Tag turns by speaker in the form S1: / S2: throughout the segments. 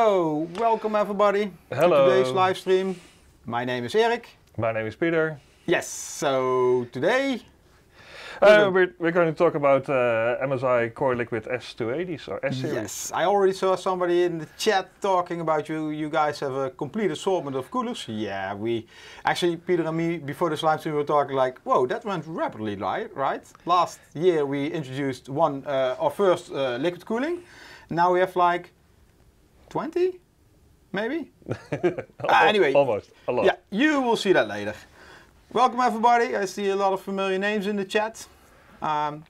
S1: Hello, welcome everybody
S2: Hello.
S1: to today's live stream. My name is Erik.
S2: My name is Peter.
S1: Yes, so today,
S2: Uh, we're, we're going to talk about uh, MSI Core Liquid S280s or S series.
S1: yes, I already saw somebody in the chat talking about you. You guys have a complete assortment of coolers. Yeah, we actually Peter and me before this live stream we were talking like, whoa, that went rapidly, right? Right? Last year we introduced one, uh, our first uh, liquid cooling. Now we have like 20, maybe. Ah, anyway,
S2: Almost. A lot.
S1: Yeah, you will see that later. Welcome everybody. I see a lot of familiar names in the chat. Um,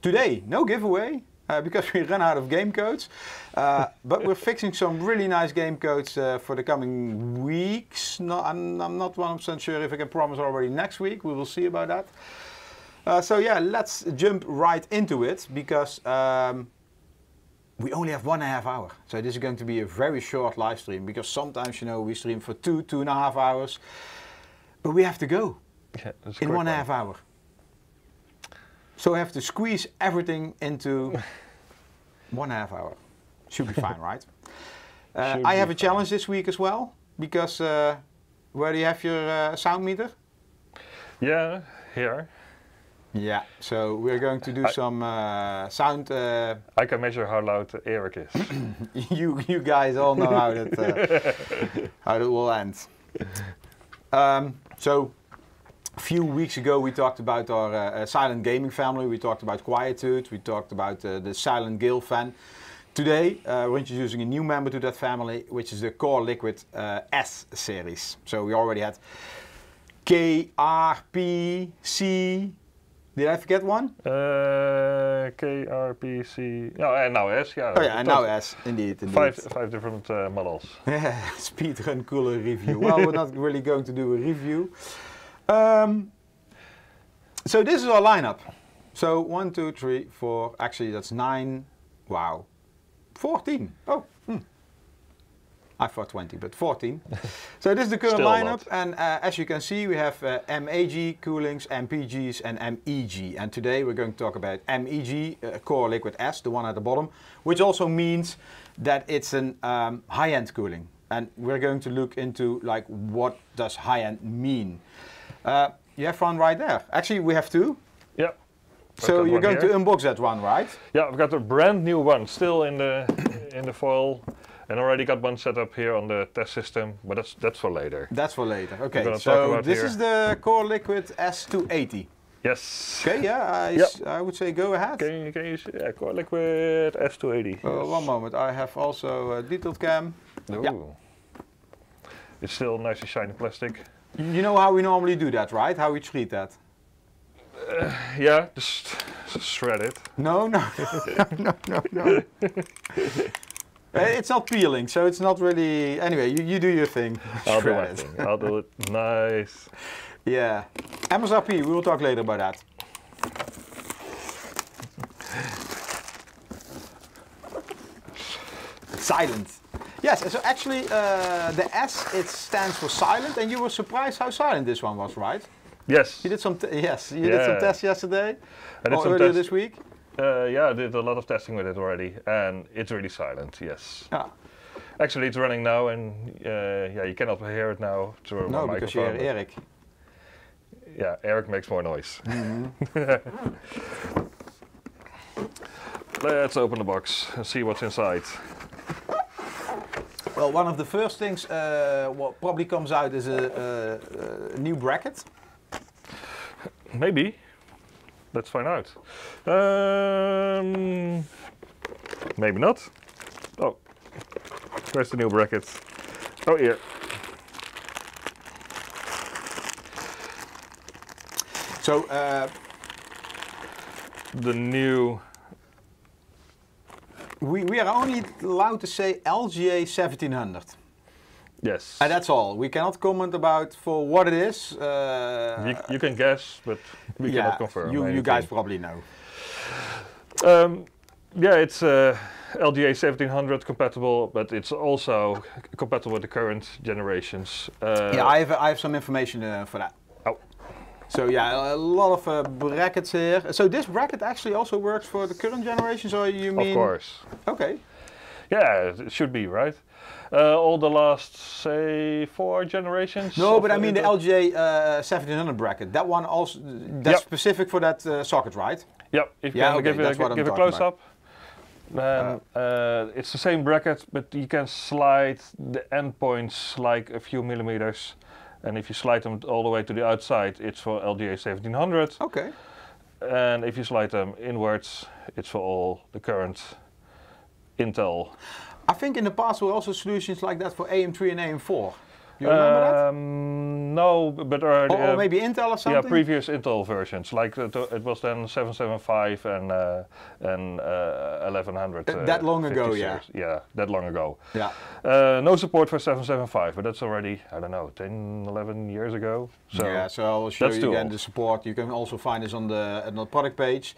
S1: today, no giveaway uh, because we ran out of game codes. Uh, but we're fixing some really nice game codes uh, for the coming weeks. No, I'm, I'm not 100% sure if I can promise already next week. We will see about that. Uh, so yeah, let's jump right into it because um, we only have one and a half hour. So this is going to be a very short live stream because sometimes, you know, we stream for two, two and a half hours. But we have to go
S2: Yeah,
S1: in one and a half hour. So we have to squeeze everything into one and a half hour. Should be fine, right? Uh, I have a
S2: fine.
S1: challenge this week as well because uh, where do you have your uh, sound meter?
S2: Yeah, here.
S1: Yeah. So we're going to do
S2: I-
S1: some uh, sound. Uh,
S2: I can measure how loud Eric is.
S1: you you guys all know how that uh, how that will end. Um, so a few weeks ago we talked about our uh, uh, silent gaming family. We talked about Quietude. We talked about uh, the Silent Gale fan. Today uh, we're introducing a new member to that family, which is the Core Liquid uh, S series. So we already had K, R, P, C. Did I forget one?
S2: Uh, KRPC. No, and now S. Yeah.
S1: Oh yeah, and now S. Indeed, indeed.
S2: Five, five different uh, models.
S1: Yeah, speedrun cooler review. well, we're not really going to do a review. Um, so this is our lineup. So one, two, three, four. Actually, that's nine. Wow, fourteen. Oh. I thought twenty, but fourteen. so this is the current
S2: Still
S1: lineup, and uh, as you can see, we have uh, MAG coolings, MPGs, and MEG. And today we're going to talk about MEG uh, Core Liquid S, the one at the bottom, which also means that it's an um, high-end cooling. And we're going to look into like what does high-end mean. Uh, you have one right there. Actually, we have two.
S2: Yeah. I've
S1: So you're going
S2: here.
S1: to unbox that one, right?
S2: Yeah, I've got a brand new one still in the in the foil, and already got one set up here on the test system. But that's that's for later.
S1: That's for later. Okay, so this
S2: here.
S1: is the Core Liquid S280.
S2: Yes.
S1: Okay, yeah, I,
S2: Yep.
S1: I would say go ahead.
S2: Can you, can you see? Yeah, Core Liquid S280.
S1: Uh, one moment, I have also a detailed cam.
S2: Ooh.
S1: Yeah.
S2: It's still nicely shiny plastic.
S1: You know how we normally do that, right? How we treat that?
S2: Yeah, just shred it.
S1: No, no, no, no, no. Uh, It's not peeling, so it's not really. Anyway, you, you do your thing.
S2: I'll do my
S1: it.
S2: thing. I'll do it nice.
S1: Yeah. MSRP, we will talk later about that. Silent. Yes, so actually uh, the S, it stands for silent, and you were surprised how silent this one was, right?
S2: Yes.
S1: You did some, t- yes, you did some tests yesterday,
S2: I did
S1: or
S2: some
S1: earlier
S2: tests.
S1: this week.
S2: Uh, yeah, I did a lot of testing with it already, and it's really silent. Yes.
S1: Yeah.
S2: Actually, it's running now, and uh, yeah, you cannot hear it now through
S1: No,
S2: my
S1: because you hear
S2: microphone.
S1: Eric.
S2: Yeah, Eric makes more noise. Let's open the box and see what's inside.
S1: Well, one of the first things uh, what probably comes out is a, a, a new bracket.
S2: Maybe. Let's find out. Um, maybe not. Oh, where's the new bracket? Oh, here.
S1: So uh,
S2: The new.
S1: we, we are only allowed to say LGA 1700.
S2: Yes.
S1: And that's all. We cannot comment about for what it is. Uh,
S2: You, you can guess, but we
S1: yeah,
S2: cannot confirm.
S1: You, you guys probably know.
S2: Um, yeah, it's uh, LGA 1700 compatible, but it's also compatible with the current generations. Uh,
S1: yeah, I have, I have some information uh, for that.
S2: Oh.
S1: So yeah, a lot of uh, brackets here. So this bracket actually also works for the current generations, or you mean?
S2: of course.
S1: Okay.
S2: Yeah, it should be right. Uh, all the last, say, four generations.
S1: No, but I mean the. LGA uh, 1700 bracket. That one also, that's
S2: Yep.
S1: specific for that uh, socket, right?
S2: Yep, if you
S1: Yeah, okay,
S2: give, a,
S1: that's what I'm
S2: a close up. Then uh, it's the same bracket, but you can slide the endpoints like a few millimeters. And if you slide them all the way to the outside, it's for LGA 1700.
S1: Okay.
S2: And if you slide them inwards, it's for all the current Intel.
S1: I think in the past there were also solutions like that for AM3 and AM4. You remember that?
S2: Um, no, but
S1: Or, or
S2: uh,
S1: maybe Intel or something.
S2: yeah, previous Intel versions, like uh, it was then 775 and uh, and uh, 1100.
S1: Uh, that long
S2: 50
S1: ago, yeah.
S2: Yeah, that long ago.
S1: yeah.
S2: Uh, no support for 775, but that's already I don't know 10, 11 years ago. So
S1: yeah, so I'll show you again
S2: old.
S1: the support. You can also find this on the, on the product page.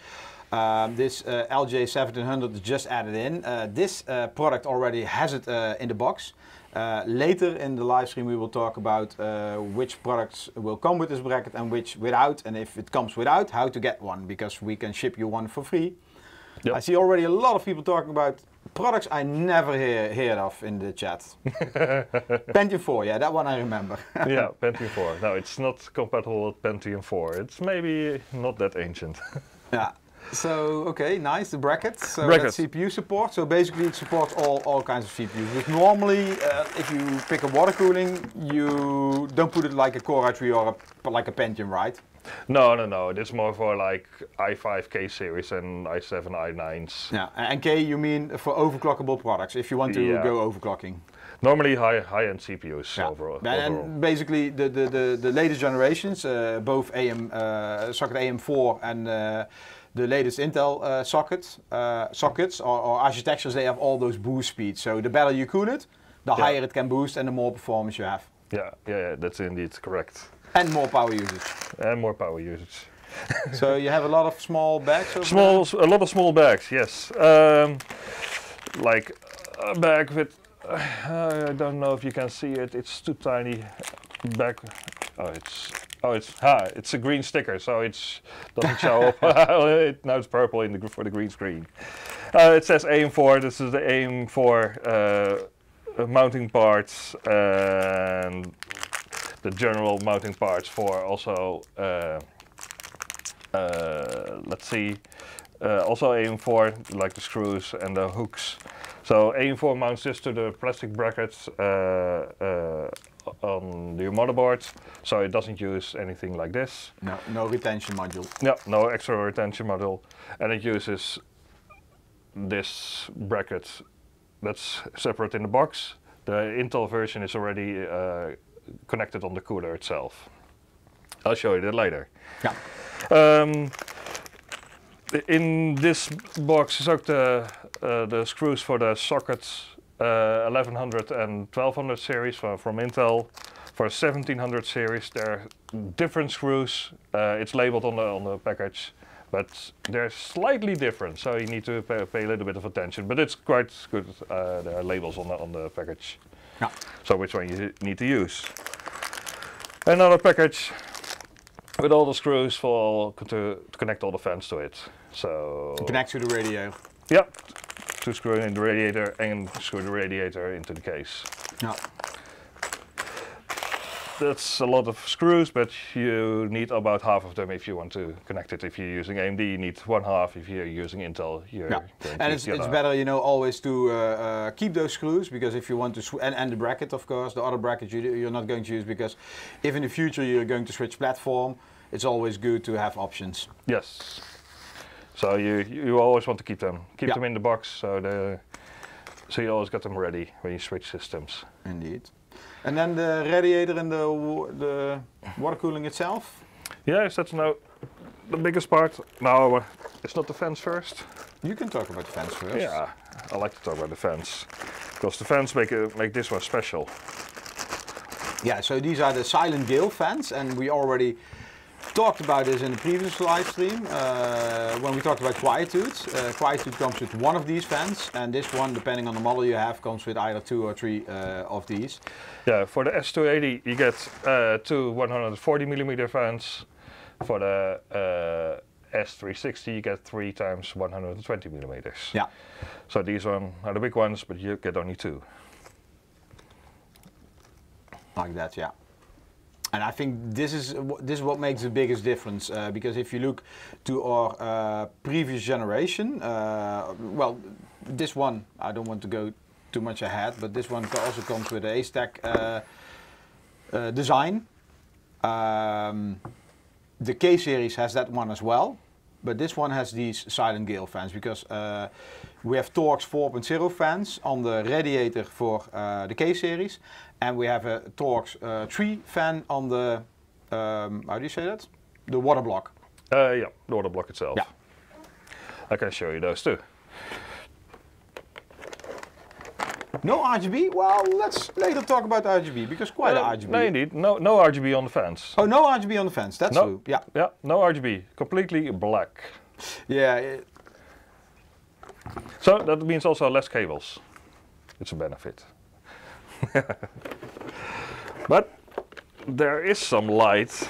S1: Um, this uh, LGA 1700 is just added in. Uh, this uh, product already has it uh, in the box. Uh, later in the live stream we will talk about uh, which products will come with this bracket and which without and if it comes without how to get one because we can ship you one for free.
S2: Yep.
S1: I see already a lot of people talking about products I never hear, heard of in the chat. Pentium 4, yeah, that one I remember.
S2: yeah, Pentium 4. No, it's not compatible with Pentium 4. It's maybe not that ancient.
S1: Yeah. So okay, nice. The brackets. So
S2: Bracket.
S1: that's CPU support. So basically, it supports all, all kinds of CPUs. But normally, uh, if you pick a water cooling, you don't put it like a Core i3 or a, like a Pentium, right?
S2: no, no, no. It's more for like i5K series and i7, i9s.
S1: Yeah. And K, you mean for overclockable products? If you want to
S2: Yeah.
S1: go overclocking.
S2: Normally high high-end CPUs
S1: Yeah.
S2: overall.
S1: And-
S2: overall.
S1: And basically, the, the, the, the latest generations, uh, both AM uh, socket AM4 and uh, the latest Intel uh, socket uh, sockets or, or architectures, they have all those boost speeds. So the better you cool it, the
S2: Yeah.
S1: higher it can boost and the more performance you have,
S2: Yeah, yeah, yeah, that's indeed correct.
S1: and more power usage.
S2: And more power usage.
S1: so you have a lot of small bags.
S2: Small, a lot of small bags, yes. Um, like a bag with, uh, I don't know if you can see it. It's too tiny. Bag. Oh, it's. Oh, it's ha! It's a green sticker, so it's doesn't show up. it, now it's purple in the for the green screen. Uh, it says AM4. This is the AM4 uh, uh, mounting parts and the general mounting parts for also. Uh, uh, let's see. Uh, also AM4, like the screws and the hooks. So AM4 mounts this to the plastic brackets uh, uh, on your motherboard, so it doesn't use anything like this.
S1: No, no retention module.
S2: Yeah, no extra retention module, and it uses this bracket that's separate in the box. The Intel version is already uh, connected on the cooler itself. I'll show you that later.
S1: Yeah.
S2: Um, in this box is ook the, uh, the screws for the sockets uh, 1100 and 1200 series from, from Intel. For 1700 series, there are different screws. Uh, it's labeled on the on the package, but they're slightly different, so you need to pay, pay a little bit of attention. But it's quite good. Uh, there are labels on the on the package,
S1: Yeah.
S2: so which one you need to use. Another package with all the screws for all, to, to connect all the fans to it. So
S1: Connects to the radio.
S2: yeah, to screw in the radiator and screw the radiator into the case.
S1: Yeah.
S2: That's a lot of screws, but you need about half of them if you want to connect it. If you're using AMD, you need one half. If you're using Intel, you're
S1: Yeah,
S2: going
S1: and it's, it's better, you know, always to uh, uh, keep those screws because if you want to, sw- and, and the bracket, of course, the other bracket you, you're not going to use because if in the future you're going to switch platform, it's always good to have options.
S2: Yes. So you you always want to keep them, keep
S1: Yeah.
S2: them in the box, so the so you always got them ready when you switch systems.
S1: Indeed. And then the radiator and the, the water cooling itself.
S2: Yes, that's now the biggest part. Now uh, it's not the fans first.
S1: You can talk about the fans first.
S2: Yeah, I like to talk about the fans because the fans make it, make this one special.
S1: Yeah, so these are the Silent Gale fans, and we already talked about this in the previous live stream uh, when we talked about Quietude. Uh, Quietude comes with one of these fans, and this one, depending on the model you have, comes with either two or three uh, of these.
S2: Yeah, for the S280 you get uh, two 140 millimeter fans. For the uh, S360 you get three times 120 millimeters.
S1: Yeah.
S2: So these one are the big ones, but you get only two.
S1: like that, yeah. And I think this is this is what makes the biggest difference uh, because if you look to our uh, previous generation, uh, well, this one I don't want to go too much ahead, but this one also comes with a Asetek uh, uh, design. Um, the K series has that one as well, but this one has these silent gale fans because uh, we have Torx 4.0 fans on the radiator for uh, the K series, and we have a Torx uh, 3 fan on the um, how do you say that? The water block.
S2: Uh, yeah, the order block itself.
S1: Yeah.
S2: I can show you those too.
S1: No RGB? Well, let's later talk about RGB because quite
S2: Uh,
S1: a RGB.
S2: No, indeed. No, no RGB on the fans.
S1: Oh, no RGB on the fence. That's
S2: No.
S1: true. Yeah.
S2: Yeah, no RGB. Completely black.
S1: Yeah.
S2: So that means also less cables. It's a benefit. but there is some light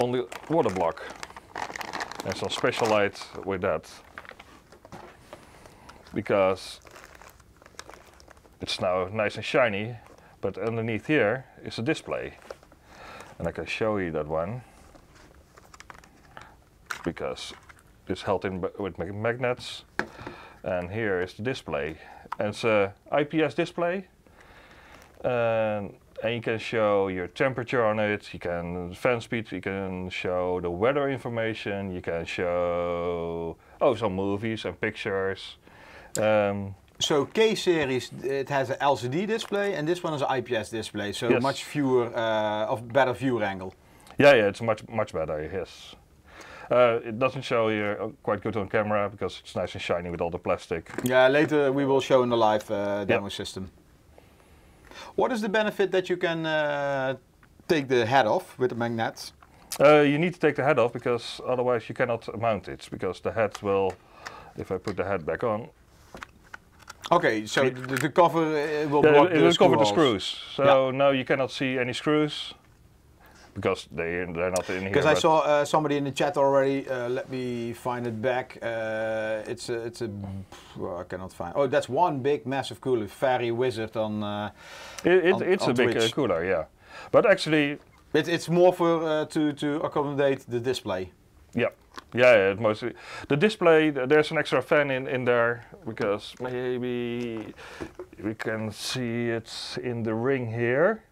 S2: on the water block. There's some special light with that. Because it's now nice and shiny, but underneath here is a display. And I can show you that one because it's held in with magnets. And here is the display. And it's a IPS display. And, and you can show your temperature on it. You can fan speed you can show the weather information. You can show oh some movies and pictures um,
S1: So K series, it has an LCD display, and this one is an IPS display, so
S2: Yes.
S1: much fewer, uh, of better view angle.
S2: yeah yeah it's much much better yes uh, it doesn't show here uh, quite good on camera because it's nice and shiny with all the plastic
S1: Yeah, later we will show in the live uh, demo system. What is the benefit that you can uh, take the head off with the magnets?
S2: Uh, you need to take the head off because otherwise you cannot mount it because the head will, if I put the head back on,
S1: Okay, so the, the cover uh, will
S2: yeah,
S1: block the screw
S2: cover the screws. So now you cannot see any screws because they they're not in here.
S1: Because I saw uh, somebody in the chat already. Uh, let me find it back. Uh, it's a, it's a. well, I cannot find. Oh, that's one big massive cooler, Fairy Wizard on. Uh,
S2: it, it,
S1: on-
S2: it's
S1: on
S2: a big uh, cooler, yeah. But actually,
S1: it, it's more for to to accommodate the display.
S2: yeah, yeah, yeah, mostly the display. There's an extra fan in in there because maybe we can see it in the ring here.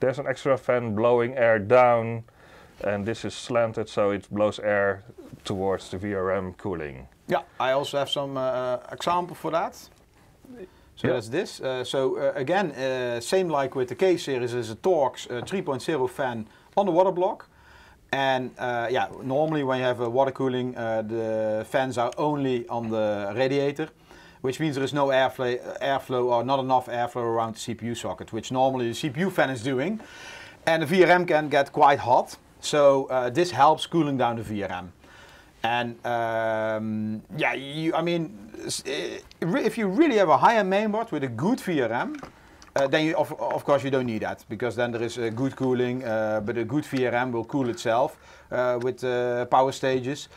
S2: There's an extra fan blowing air down, and this is slanted, so it blows air towards the VRM cooling.
S1: Yeah, I also have some uh, example for that. So
S2: Yeah.
S1: that's this. Uh, so uh, again, uh, same like with the K series, is a Torx uh, 3.0 fan on the water block. And uh, yeah, normally when you have a water cooling, uh, the fans are only on the radiator, which means there is no airflow, airflow or not enough airflow around the CPU socket, which normally the CPU fan is doing. And the VRM can get quite hot, so uh, this helps cooling down the VRM. And um, yeah, you, I mean, eh, if you really have a high-end mainboard with a good VRM, uh, then you, of, of course you don't need that because then there is a good cooling, uh, but a good VRM will cool itself uh, with uh, power stages.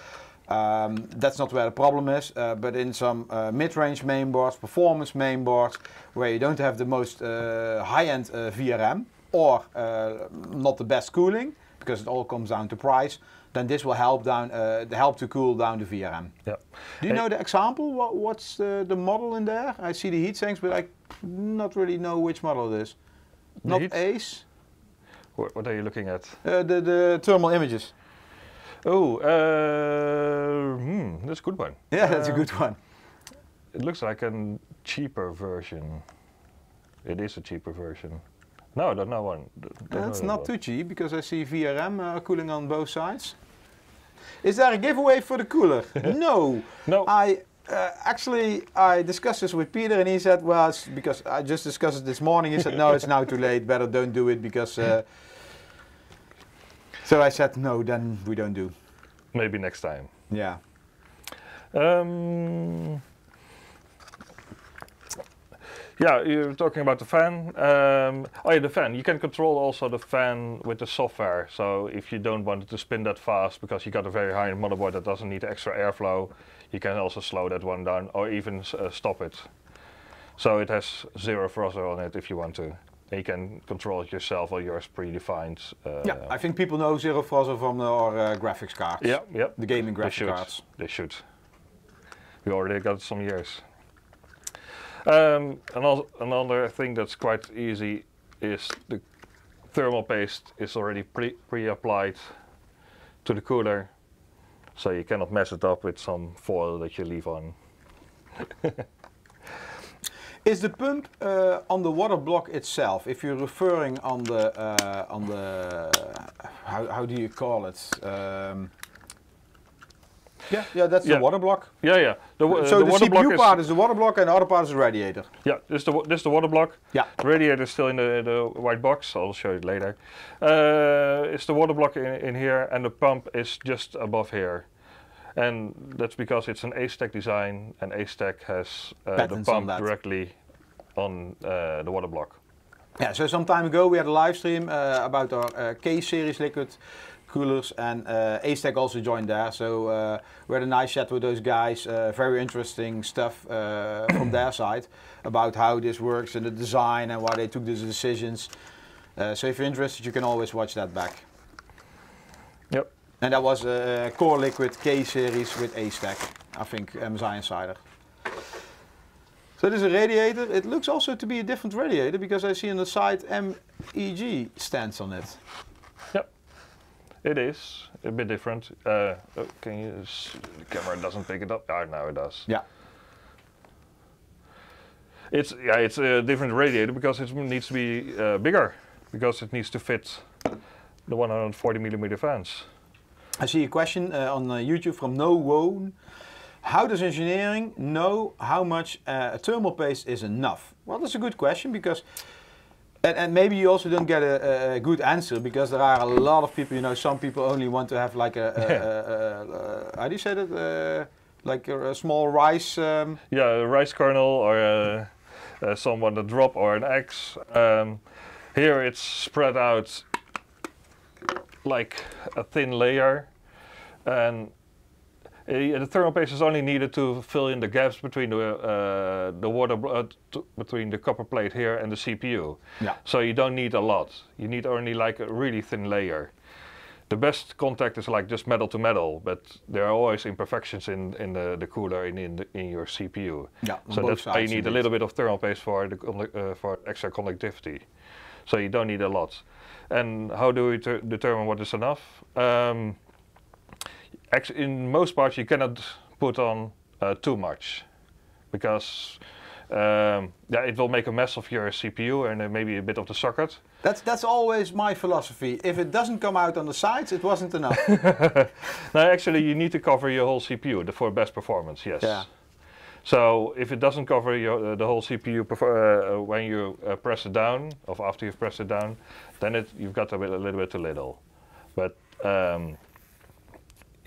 S1: Um, that's not where the problem is, uh, but in some uh, mid-range mainboards, performance mainboards, where you don't have the most uh, high-end uh, VRM or uh, not the best cooling, because it all comes down to price, then this will help down uh, help to cool down the VRM.
S2: Yeah.
S1: Do you know the example? What, what's the, the model in there? I see the heat sinks, but I not really know which model it is. Not Ace.
S2: What, what are you looking at?
S1: Uh, the the thermal images.
S2: Oh, uh, hmm, that's a good one.
S1: Yeah, that's a good one.
S2: It looks like a cheaper version. It is a cheaper version. No, that's not one. th- that's
S1: That's
S2: that
S1: not
S2: one.
S1: too cheap because I see VRM uh, cooling on both sides. Is there a giveaway for the cooler? no.
S2: No.
S1: I uh, actually I discussed this with Peter and he said, well, it's because I just discussed it this morning. He said, no, it's now too late. Better don't do it because. Uh, so I said, no, then we don't do.
S2: Maybe next time.
S1: Yeah.
S2: Um, yeah, you're talking about the fan. Um, oh yeah, the fan. You can control also the fan with the software. So if you don't want it to spin that fast because you got a very high motherboard that doesn't need extra airflow, you can also slow that one down or even uh, stop it. So it has zero Frozr on it if you want to. And you can control it yourself or yours predefined. Uh,
S1: yeah, I think people know Zero Frozr from our uh, graphics cards.
S2: yeah, yeah.
S1: The gaming
S2: They
S1: graphics
S2: should.
S1: cards.
S2: They should. We already got some years. Um, another, another thing that's quite easy is the thermal paste is already pre, pre-applied to the cooler, so you cannot mess it up with some foil that you leave on.
S1: Is the pump uh, on the water block itself? If you're referring on the uh, on the how, how do you call it? Um, yeah, yeah, that's
S2: Yeah.
S1: the water block.
S2: Yeah, yeah. The, wa-
S1: so
S2: the
S1: the,
S2: water block
S1: CPU
S2: is
S1: part is the water block, and the other part is the radiator.
S2: yeah. This is the this the water block.
S1: Yeah.
S2: The radiator is still in the, the white box. I'll show you later. Uh, it's the water block in, in here, and the pump is just above here. And that's because it's an Asetek design, and Asetek has uh, the
S1: Patents on
S2: pump directly on uh, the water block.
S1: Yeah, so some time ago we had a live stream uh, about our uh, K series liquid coolers, and uh, Asetek also joined there. So uh, we had a nice chat with those guys. Uh, very interesting stuff uh, from their side about how this works and the design and why they took these decisions. Uh, so if you're interested, you can always watch that back.
S2: Yep.
S1: And that was a core liquid K series with Asetek, I think MSI Insider. So this is a radiator. It looks also to be a different radiator because I see on the side MEG stands on it.
S2: It is a bit different. Uh, oh, can you? s- The camera doesn't pick it up. Ah, now it does.
S1: Yeah.
S2: It's yeah, it's a different radiator because it needs to be uh, bigger because it needs to fit the 140 millimeter fans.
S1: I see a question uh, on uh, YouTube from No Wone. How does engineering know how much uh, a thermal paste is enough? Well, that's a good question because, and, and maybe you also don't get a, a good answer because there are a lot of people. You know, some people only want to have like a, a, a, a, a how do you say that? Uh, like a, a small rice. Um,
S2: Yeah, a rice kernel or uh, someone a drop or an X. Um, here it's spread out like a thin layer, and uh, the thermal paste is only needed to fill in the gaps between the uh, the water uh, t- between the copper plate here and the CPU.
S1: yeah.
S2: So you don't need a lot. You need only like a really thin layer. The best contact is like just metal to metal, but there are always imperfections in, in the, the cooler and in, the, in your CPU.
S1: Yeah.
S2: So that's why you need a little bit of thermal paste for the uh, for extra conductivity. So you don't need a lot. And how do we ter- determine what is enough? Um, actually, in most parts, you cannot put on uh, too much because um, yeah, it will make a mess of your CPU and uh, maybe a bit of the socket.
S1: That's that's always my philosophy. If it doesn't come out on the sides, it wasn't enough.
S2: No, actually, you need to cover your whole CPU the- for best performance. Yes.
S1: Yeah.
S2: So if it doesn't cover your, uh, the whole CPU uh, when you uh, press it down, or after you've pressed it down, then it, you've got a, bit, a little bit too little. But um,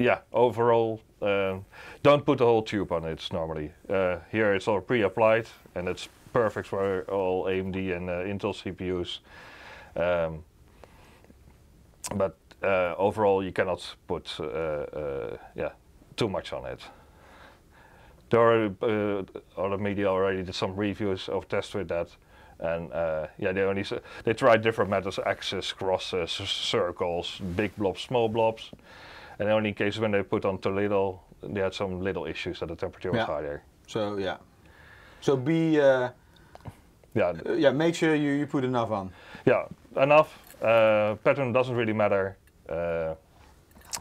S2: yeah, overall, um, don't put the whole tube on it normally. Uh, here it's all pre-applied, and it's perfect for all AMD and uh, Intel CPUs. Um, but uh, overall, you cannot put uh, uh, yeah too much on it. There are uh, other media already did some reviews of tests with that, and yeah, they only they tried different methods: axes, crosses, circles, big blobs, small blobs, and only in cases when they put on too little, they had some little issues that the temperature was
S1: Yeah.
S2: higher.
S1: so yeah. So be uh,
S2: Yeah,
S1: uh, yeah. Make sure you, you put enough on.
S2: yeah, enough. Uh, pattern doesn't really matter, uh,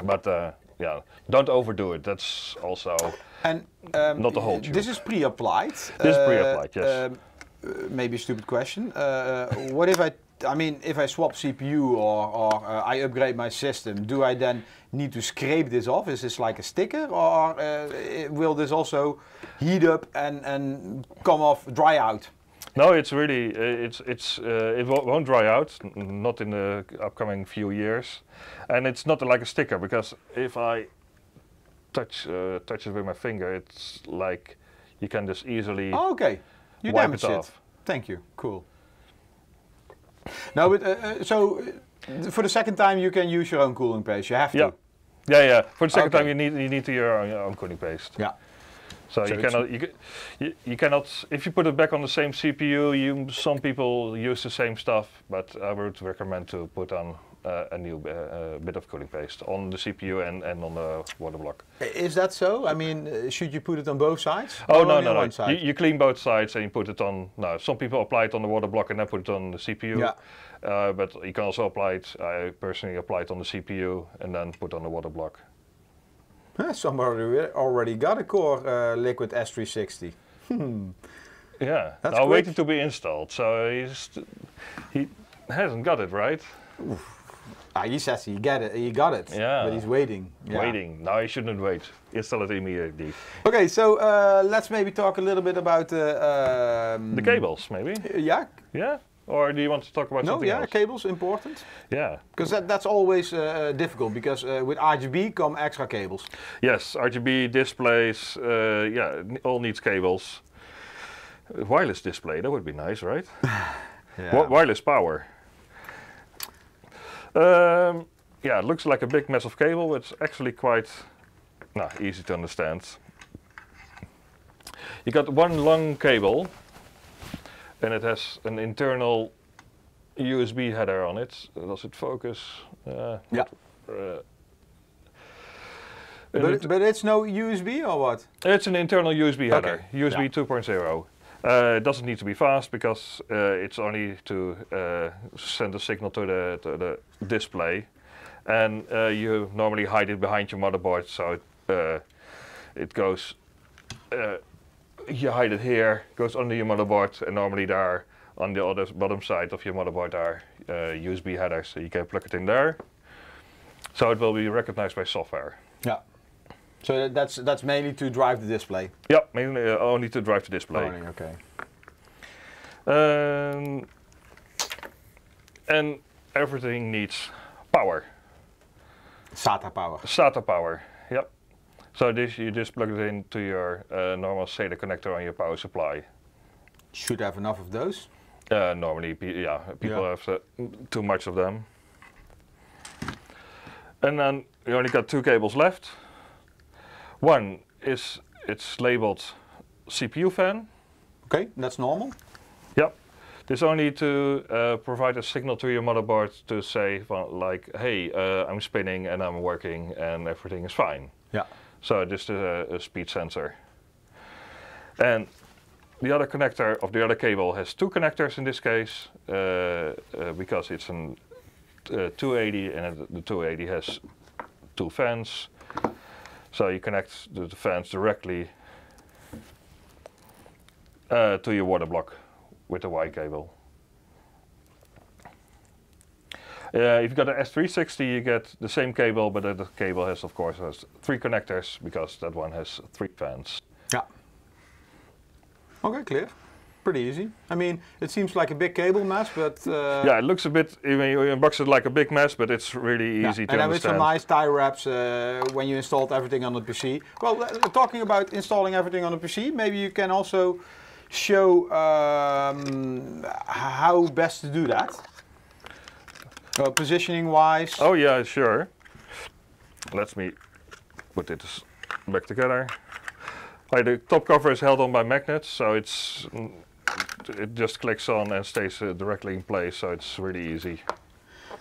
S2: but uh, yeah, don't overdo it. That's also
S1: And um,
S2: Not the whole tube.
S1: This is pre-applied.
S2: This is pre-applied, yes.
S1: Um, uh, maybe a stupid question. Uh, what if I? I mean, if I swap CPU or, or uh, I upgrade my system, do I then need to scrape this off? Is this like a sticker, or uh, will this also heat up and, and come off, dry out?
S2: No, it's really uh, it's it's uh, it won't, dry out, not in the upcoming few years, and it's not like a sticker because if I touch uh, touch it with my finger, it's like you can just easily
S1: Oh, okay, you
S2: wipe
S1: damaged
S2: it
S1: it. Thank you. Cool. No, but uh, uh, so uh, for the second time, you can use your own cooling paste. You have to.
S2: Yeah, yeah, yeah. For the second
S1: Okay.
S2: time, you need you need to your own, your own cooling paste.
S1: Yeah.
S2: So,
S1: So
S2: you cannot, you, you, you cannot, if you put it back on the same CPU, you, some people use the same stuff, but I would recommend to put on a new uh, uh, bit of cooling paste on the CPU and, and on the water block.
S1: Is that so? I mean, should you put it on both sides?
S2: Oh no no no!
S1: One
S2: You, you clean both sides and you put it on. No, some people apply it on the water block and then put it on the CPU.
S1: Yeah.
S2: Uh, but you can also apply it. I personally apply it on the CPU and then put on the water block.
S1: Huh, Somebody already got a Core uh, Liquid S360. Hmm.
S2: Yeah.
S1: That's
S2: now
S1: quick.
S2: waiting to be installed. So he's he hasn't got it right.
S1: Ah, he says he get it. He got it.
S2: Yeah.
S1: But he's waiting. Yeah.
S2: Waiting. No, he shouldn't wait. Install it immediately.
S1: Okay, so uh, let's maybe talk a little bit about uh, um,
S2: The cables, maybe.
S1: Yeah.
S2: Yeah. Or do you want to talk about
S1: No.
S2: something
S1: Yeah.
S2: else?
S1: Cables important
S2: yeah.
S1: because that, that's always uh, difficult because uh, with RGB come extra cables.
S2: Yes, RGB displays. Uh, yeah, all needs cables. Uh, Wireless display. That would be nice, right? Wi- wireless power. Um, yeah, it looks like a big mess of cable, but it's actually quite nah, easy to understand. You got one long cable, and it has an internal USB header on it. Does it focus? Uh,
S1: Yeah.
S2: uh,
S1: But,
S2: it-
S1: but it's no USB or what?
S2: it's an internal USB header,
S1: Okay,
S2: USB
S1: yeah.
S2: 2.0. Uh, it doesn't need to be fast because uh, it's only to uh, send a signal to the, to the display. And you normally hide it behind your motherboard, so it, it goes, you hide it here, goes under your motherboard, and normally there on the other bottom side of your motherboard are USB headers, so you can plug it in there. So it will be recognized by software.
S1: Yeah. So that's that's mainly to drive the display.
S2: Yeah, mainly uh, only to drive the display.
S1: Only, okay.
S2: Um, and everything needs power,
S1: SATA power.
S2: SATA power. Yep. So this you just plug it into your uh, normal SATA connector on your power supply.
S1: Should have enough of those.
S2: Uh, normally, yeah, people
S1: Yeah.
S2: have uh, too much of them. And then you only got two cables left. One is it's labeled CPU fan.
S1: Okay, that's normal.
S2: Yep. This only to uh, provide a signal to your motherboard to say, well, like, hey, uh, I'm spinning and I'm working and everything is fine.
S1: Yeah.
S2: So this is a, a speed sensor. And the other connector of the other cable has two connectors in this case uh, uh, because it's an uh, 280 and the 280 has two fans. So you connect the, fans directly uh, to your water block with the Y cable. Uh, if you got an S360, you get the same cable, but the cable has, of course, has three connectors because that one has three fans.
S1: Yeah. Okay, clear. Pretty easy. I mean, it seems like a big cable mess, but uh,
S2: yeah, it looks a bit, when you unbox it like a big mess, but it's really
S1: yeah.
S2: easy to
S1: and then with some nice tie wraps uh, when you installed everything on the PC. Well, uh, talking about installing everything on the PC, maybe you can also show um, how best to do that. Uh, positioning wise.
S2: Oh yeah, sure. Let me put this back together. Like the top cover is held on by magnets, so it's it just clicks on and stays uh, directly in place, so it's really easy.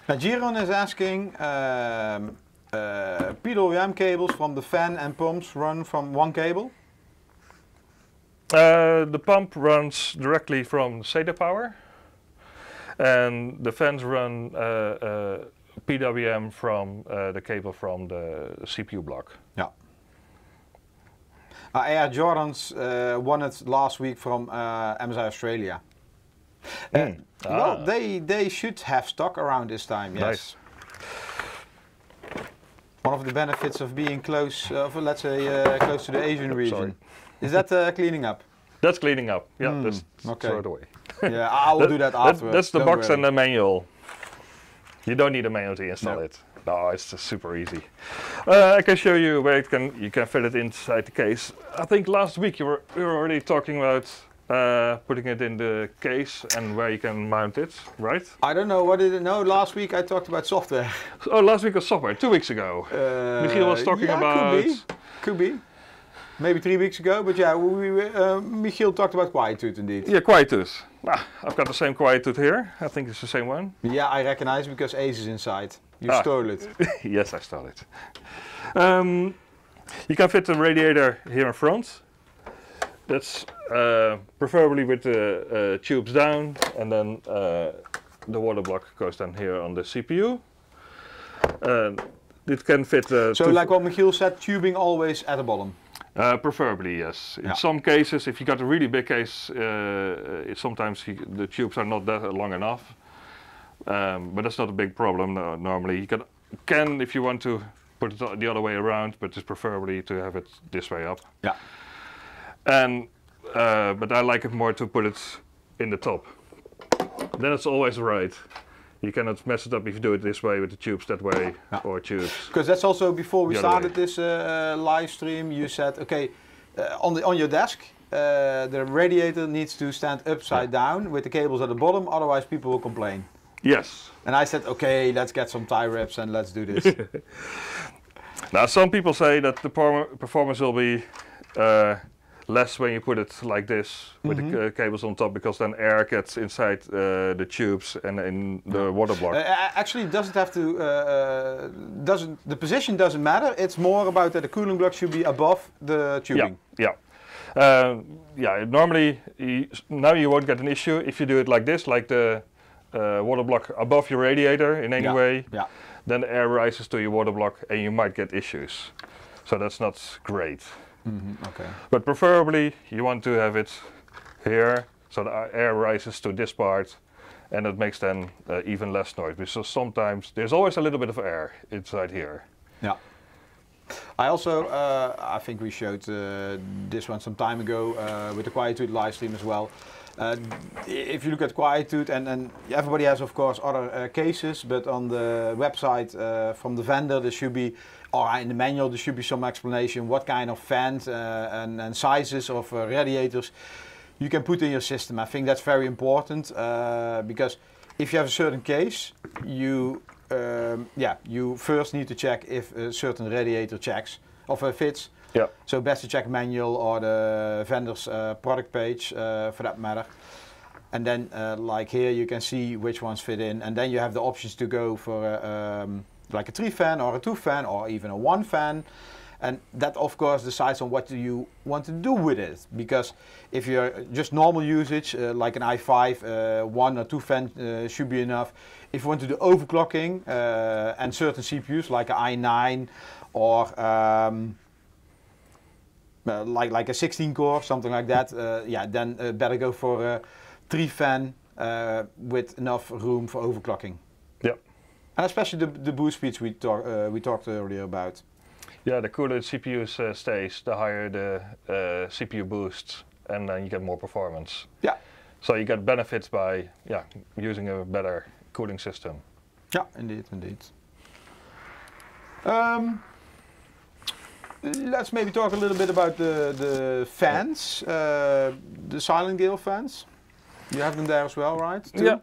S1: Now, Giron is asking, um, uh, PWM cables from the fan and pumps run from one cable?
S2: Uh, the pump runs directly from SATA power, and the fans run uh, uh, PWM from uh, the cable from the CPU block.
S1: Yeah. Uh, Air Jordans uh, won it last week from uh, MSI Australia.
S2: Mm.
S1: Well,
S2: Ah.
S1: they, they should have stock around this time, yes.
S2: Nice.
S1: One of the benefits of being close, uh, of, let's say, uh, close to the Asian region. Is that uh, cleaning up?
S2: That's cleaning up. Yeah,
S1: Mm,
S2: just
S1: okay.
S2: throw it away.
S1: yeah, I will do that afterwards.
S2: That's the
S1: don't
S2: box
S1: worry.
S2: and the manual. You don't need a manual to install
S1: No.
S2: it. No, it's just super easy. Uh, I can show you where it can. You can fit it inside the case. I think last week you were, you were already talking about uh, putting it in the case and where you can mount it, right?
S1: I don't know, what did it know? Last week I talked about software.
S2: Oh, last week was software. Two weeks ago.
S1: Uh,
S2: Michiel was talking
S1: yeah,
S2: about-
S1: Could be. Could be. maybe three weeks ago. But yeah, we, we, uh, Michiel talked about quietude indeed.
S2: Yeah, quietude. Ah, I've got the same quietude here. I think it's the same one.
S1: Yeah, I recognize because Ace is inside. You
S2: Ah.
S1: stole it.
S2: yes, I stole it. Um, you can fit the radiator here in front. That's uh, preferably with the uh, tubes down, and then uh, the water block goes down here on the CPU. And it can fit. Uh,
S1: So like what Michiel said, tubing always at the bottom.
S2: uh, preferably, yes. In
S1: Yeah.
S2: some cases, if you got a really big case, uh, sometimes you, the tubes are not that long enough. Um, but that's not a big problem no, normally. You can, can, if you want to, put it the other way around, but it's preferably to have it this way up.
S1: Yeah.
S2: And uh, but I like it more to put it in the top. Then it's always right. You cannot mess it up if you do it this way with the tubes that way
S1: Yeah.
S2: or tubes.
S1: Because that's also before we started this uh, uh, live stream. You said, okay, uh, on the on your desk, uh, the radiator needs to stand upside down with the cables at the bottom. Otherwise, people will complain.
S2: Yes.
S1: And I said, okay, let's get some tie wraps and let's do this.
S2: Now, some people say that the performance will be uh, less when you put it like this with the
S1: Mhm.
S2: ca- cables on top because then air gets inside uh, the tubes and in the water block.
S1: Uh, actually, it doesn't have to. Uh, uh, doesn't the position doesn't matter. It's more about that the cooling block should be above the
S2: yeah,
S1: tubing.
S2: yeah. Uh, yeah, normally you, now you won't get an issue if you do it like this, like the uh, water block above your radiator in any
S1: Yeah.
S2: way.
S1: Yeah.
S2: Then the air rises to your water block and you might get issues. So that's not great.
S1: Mhm, Okay.
S2: But preferably you want to have it here so the air rises to this part and it makes then uh, even less noise because sometimes there's always a little bit of air inside here.
S1: Yeah. I also, uh, I think we showed uh, this one some time ago uh, with the Quietude live stream as well. Uh, if you look at Quietude, and, and everybody has, of course, other uh, cases, but on the website uh, from the vendor, there should be, or in the manual, there should be some explanation what kind of fans uh, and, and sizes of uh, radiators you can put in your system. I think that's very important because if you have a certain case, you um, yeah you first need to check if a certain radiator checks uh, fits.
S2: Yeah.
S1: So best to check manual or the vendor's uh, product page uh, for that matter. And then uh, like here you can see which ones fit in, and then you have the options to go for um, like a three fan or a two fan or even a one fan. And that of course decides on what you want to do with it. Because if you're just normal usage, uh, like an i5, uh, one or two fan uh, should be enough. If you want to do overclocking and certain CPUs like an i9 or um, uh, like like a 16 core, something like that, uh, yeah, then uh, better go for a three fan uh, with enough room for overclocking.
S2: Yeah.
S1: And especially the, the boost speeds we, talk, uh, we talked earlier about.
S2: Yeah, the cooler the CPU uh, stays, the higher the uh, CPU boosts, and then you get more performance.
S1: Yeah.
S2: So you get benefits by yeah using a better cooling system.
S1: Yeah, indeed, indeed. Um, let's maybe talk a little bit about the, the fans, uh, the Silent Gale fans. You have them there as well, right? Too?
S2: Yeah.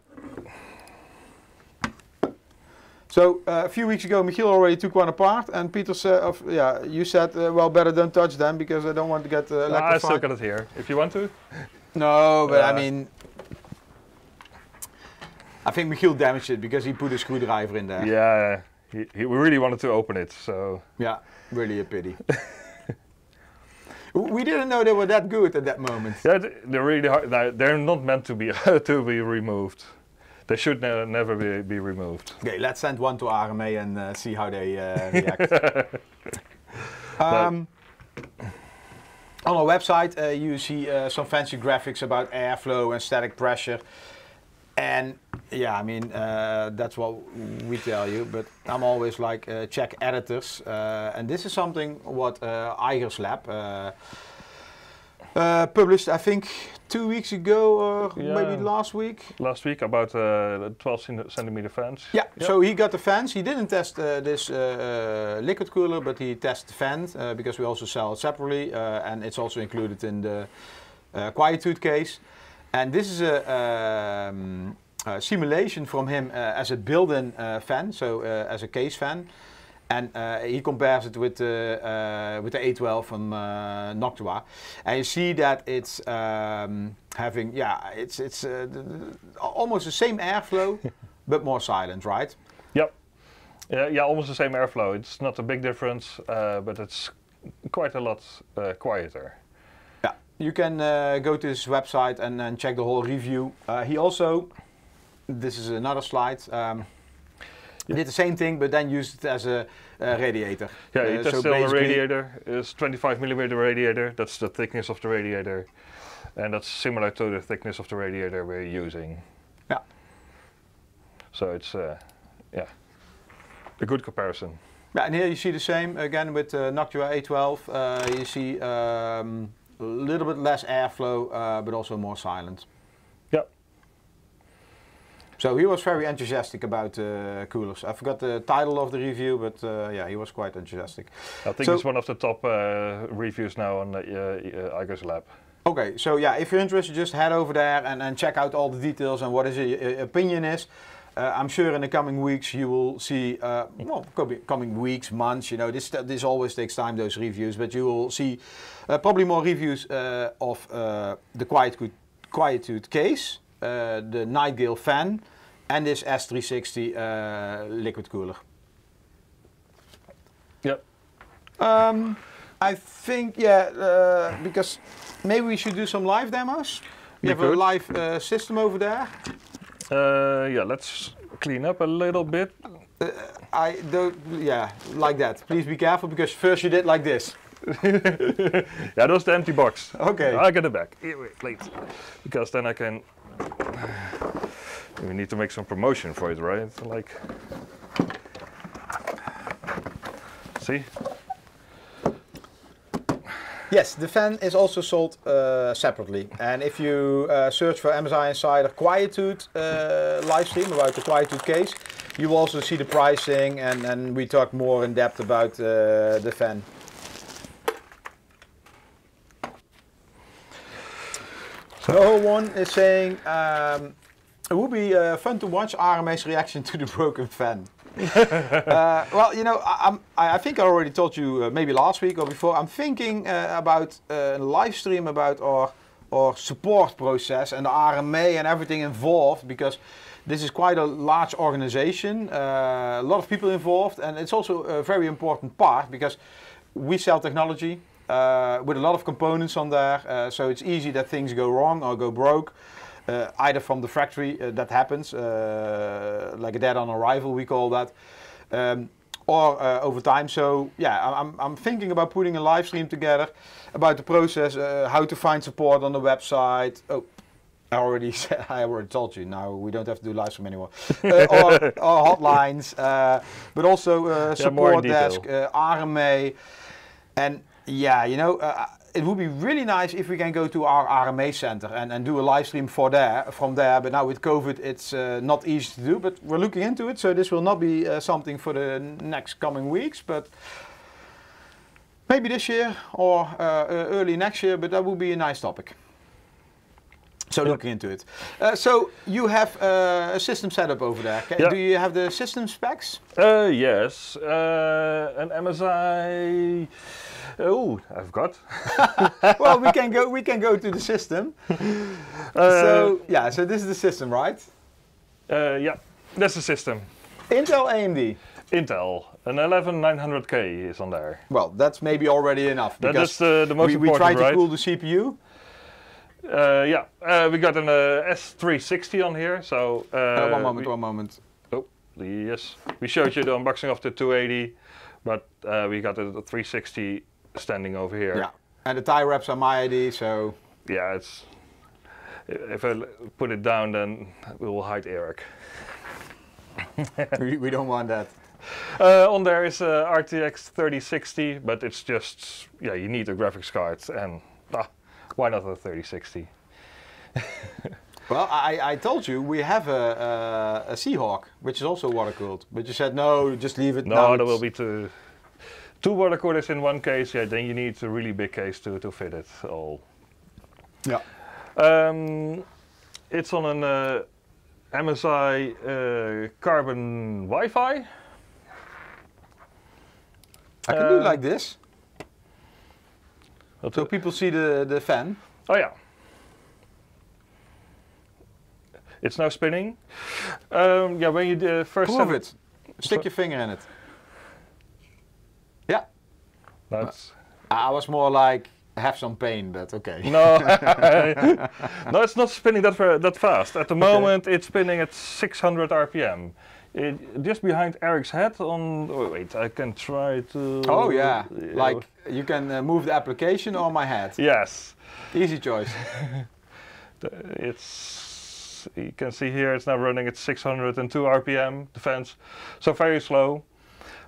S1: So uh, a few weeks ago, Michiel already took one apart, and Peter said, of, "Yeah, you said, uh, well, better don't touch them because I don't want to get uh,
S2: Ah, I still got it here. If you want to.
S1: No, but I
S2: Uh,
S1: mean, I think Michiel damaged it because he put a screwdriver in there.
S2: Yeah, he, he we really wanted to open it, so
S1: Yeah, really a pity. we didn't know they were that good at that moment.
S2: yeah, they're really hard. They're not meant to be to be removed. They should ne- never be, be removed.
S1: Okay, let's send one to RMA and uh, see how they uh, react. um, on our website, uh, you see uh, some fancy graphics about airflow and static pressure. And yeah, I mean, uh, that's what we tell you, but I'm always like, uh, check editors. Uh, and this is something what uh, Igor's Lab uh, uh, published, I think, two weeks ago or maybe last week.
S2: Last week about uh, the 12 centi- centimeter fans.
S1: Yeah,
S2: Yep.
S1: so he got the fans. He didn't test uh, this uh, uh, liquid cooler, but he tested the fan uh, because we also sell it separately, uh, and it's also included in the uh, Quietude case. And this is a, um, a simulation from him uh, as a built-in uh, fan, so uh, as a case fan. and uh, he compares it with the uh, with the A12 from uh, Noctua, and you see that it's um, having yeah, it's it's uh, almost the same airflow, but more silent, right?
S2: Yep. Yeah, yeah, almost the same airflow. It's not a big difference, uh, but it's quite a lot uh, quieter.
S1: Yeah, you can uh, go to his website and, and check the whole review. Uh, he also, this is another slide. Um, Did the same thing, but then used it as a uh, radiator.
S2: Yeah,
S1: Uh,
S2: tested
S1: so
S2: on a radiator. It's 25 millimeter radiator. That's the thickness of the radiator, and that's similar to the thickness of the radiator we're using.
S1: Yeah.
S2: So it's uh, yeah, a good comparison.
S1: Yeah, and here you see the same again with uh, Noctua A12. Uh, you see um, a little bit less airflow, uh, but also more silent. So he was very enthusiastic about uh, coolers. I forgot the title of the review, but uh, yeah, he was quite enthusiastic.
S2: I think
S1: So-
S2: it's one of the top uh, reviews now on uh, uh, Lab.
S1: Okay, so yeah, if you're interested, just head over there and, and check out all the details and what his opinion is. Uh, I'm sure in the coming weeks you will see, uh, well, coming weeks, months, you know, this this always takes time, those reviews, but you will see uh, probably more reviews uh, of uh, the Quietude, Quietude case, uh, the Silent Gale fan, and this S360 uh, liquid cooler.
S2: Yep.
S1: Um, I think, yeah, uh, because maybe we should do some live demos. We
S2: We
S1: have
S2: could.
S1: a live uh, system over there.
S2: Uh, yeah, let's clean up a little bit.
S1: I don't, yeah, like that. Please be careful because first you did like this.
S2: yeah, that was the empty box.
S1: Okay.
S2: I'll get it back. Here, wait, wait. Because then I can. We need to make some promotion for it, right? Like. See?
S1: Yes, the fan is also sold uh, separately. And if you uh, search for MSI Insider Quietude uh, live stream about the Quietude case, you will also see the pricing and, and we talk more in depth about uh, the fan. No one is saying um, it would be uh, fun to watch RMA's reaction to the broken fan. uh, well, you know, I, I think I already told you uh, maybe last week or before. I'm thinking uh, about uh, a live stream about our our support process and the RMA and everything involved because this is quite a large organization, uh, a lot of people involved, and it's also a very important part because we sell technology with a lot of components on there, so it's easy that things go wrong or go broke. Uh, either from the factory uh, that happens, uh, like a dead on arrival, we call that, um, or uh, over time. So yeah, I'm, I'm thinking about putting a live stream together about the process, uh, how to find support on the website. Oh, I already said, I already told you. Now we don't have to do live stream anymore. Uh, or, or hotlines, uh, but also uh,
S2: Yeah,
S1: support desk, uh, RMA, and yeah, you know, it would be really nice if we can go to our RMA center and, and do a live stream for there from there. But now with COVID, it's uh, not easy to do. But we're looking into it, so this will not be uh, something for the next coming weeks, but maybe this year or uh, uh, early next year. But that would be a nice topic. So
S2: Yeah.
S1: looking into it. Uh, so you have uh, a system setup over there. Ca-
S2: Yeah.
S1: Do you have the system specs?
S2: Uh, yes. Uh, an MSI. Oh, I've got.
S1: well, we can go. We can go to the system.
S2: Uh,
S1: so yeah, so this is the system, right?
S2: uh, yeah, that's the system.
S1: Intel, AMD.
S2: Intel, an 11900K is on there.
S1: Well, that's maybe already enough.
S2: That
S1: because
S2: the, the most
S1: we, we
S2: important,
S1: try to
S2: right?
S1: cool the CPU.
S2: Uh, yeah, uh, we got an uh, S360 on here. So uh,
S1: Uh, one moment, one moment.
S2: Oh, yes. We showed you the unboxing of the 280, but uh, we got the, the 360 standing over here.
S1: Yeah, and the tie wraps are my ID, so
S2: Yeah, it's. If I put it down, then we will hide Eric.
S1: we, we don't want that.
S2: Uh, on there is a RTX 3060, but it's just yeah, you need a graphics card, and ah, why not a 3060?
S1: Well, I, I told you we have a, a, a Sea Hawk, which is also water cooled, but you said no, just leave it.
S2: No,
S1: now
S2: there will be two two water coolers in one case. Yeah, then you need a really big case to to fit it all.
S1: Yeah.
S2: Um, it's on an uh, MSI uh, carbon Wi-Fi.
S1: I can do
S2: Uh,
S1: like this, so people see the, the fan.
S2: Oh yeah. It's now spinning. Um, yeah, when you uh, first
S1: Prove it. Stick your finger in it. Yeah.
S2: It's,
S1: I was more like, have some pain, but okay.
S2: no, no, it's not spinning that that fast. At the moment, it's spinning at 600 RPM. It, just behind Eric's head. On oh, wait, I can try to.
S1: Oh yeah,
S2: Yeah.
S1: like you can uh, move the application on my head.
S2: Yes,
S1: Easy choice.
S2: It's you can see here it's now running at 602 RPM. The fans, so very slow.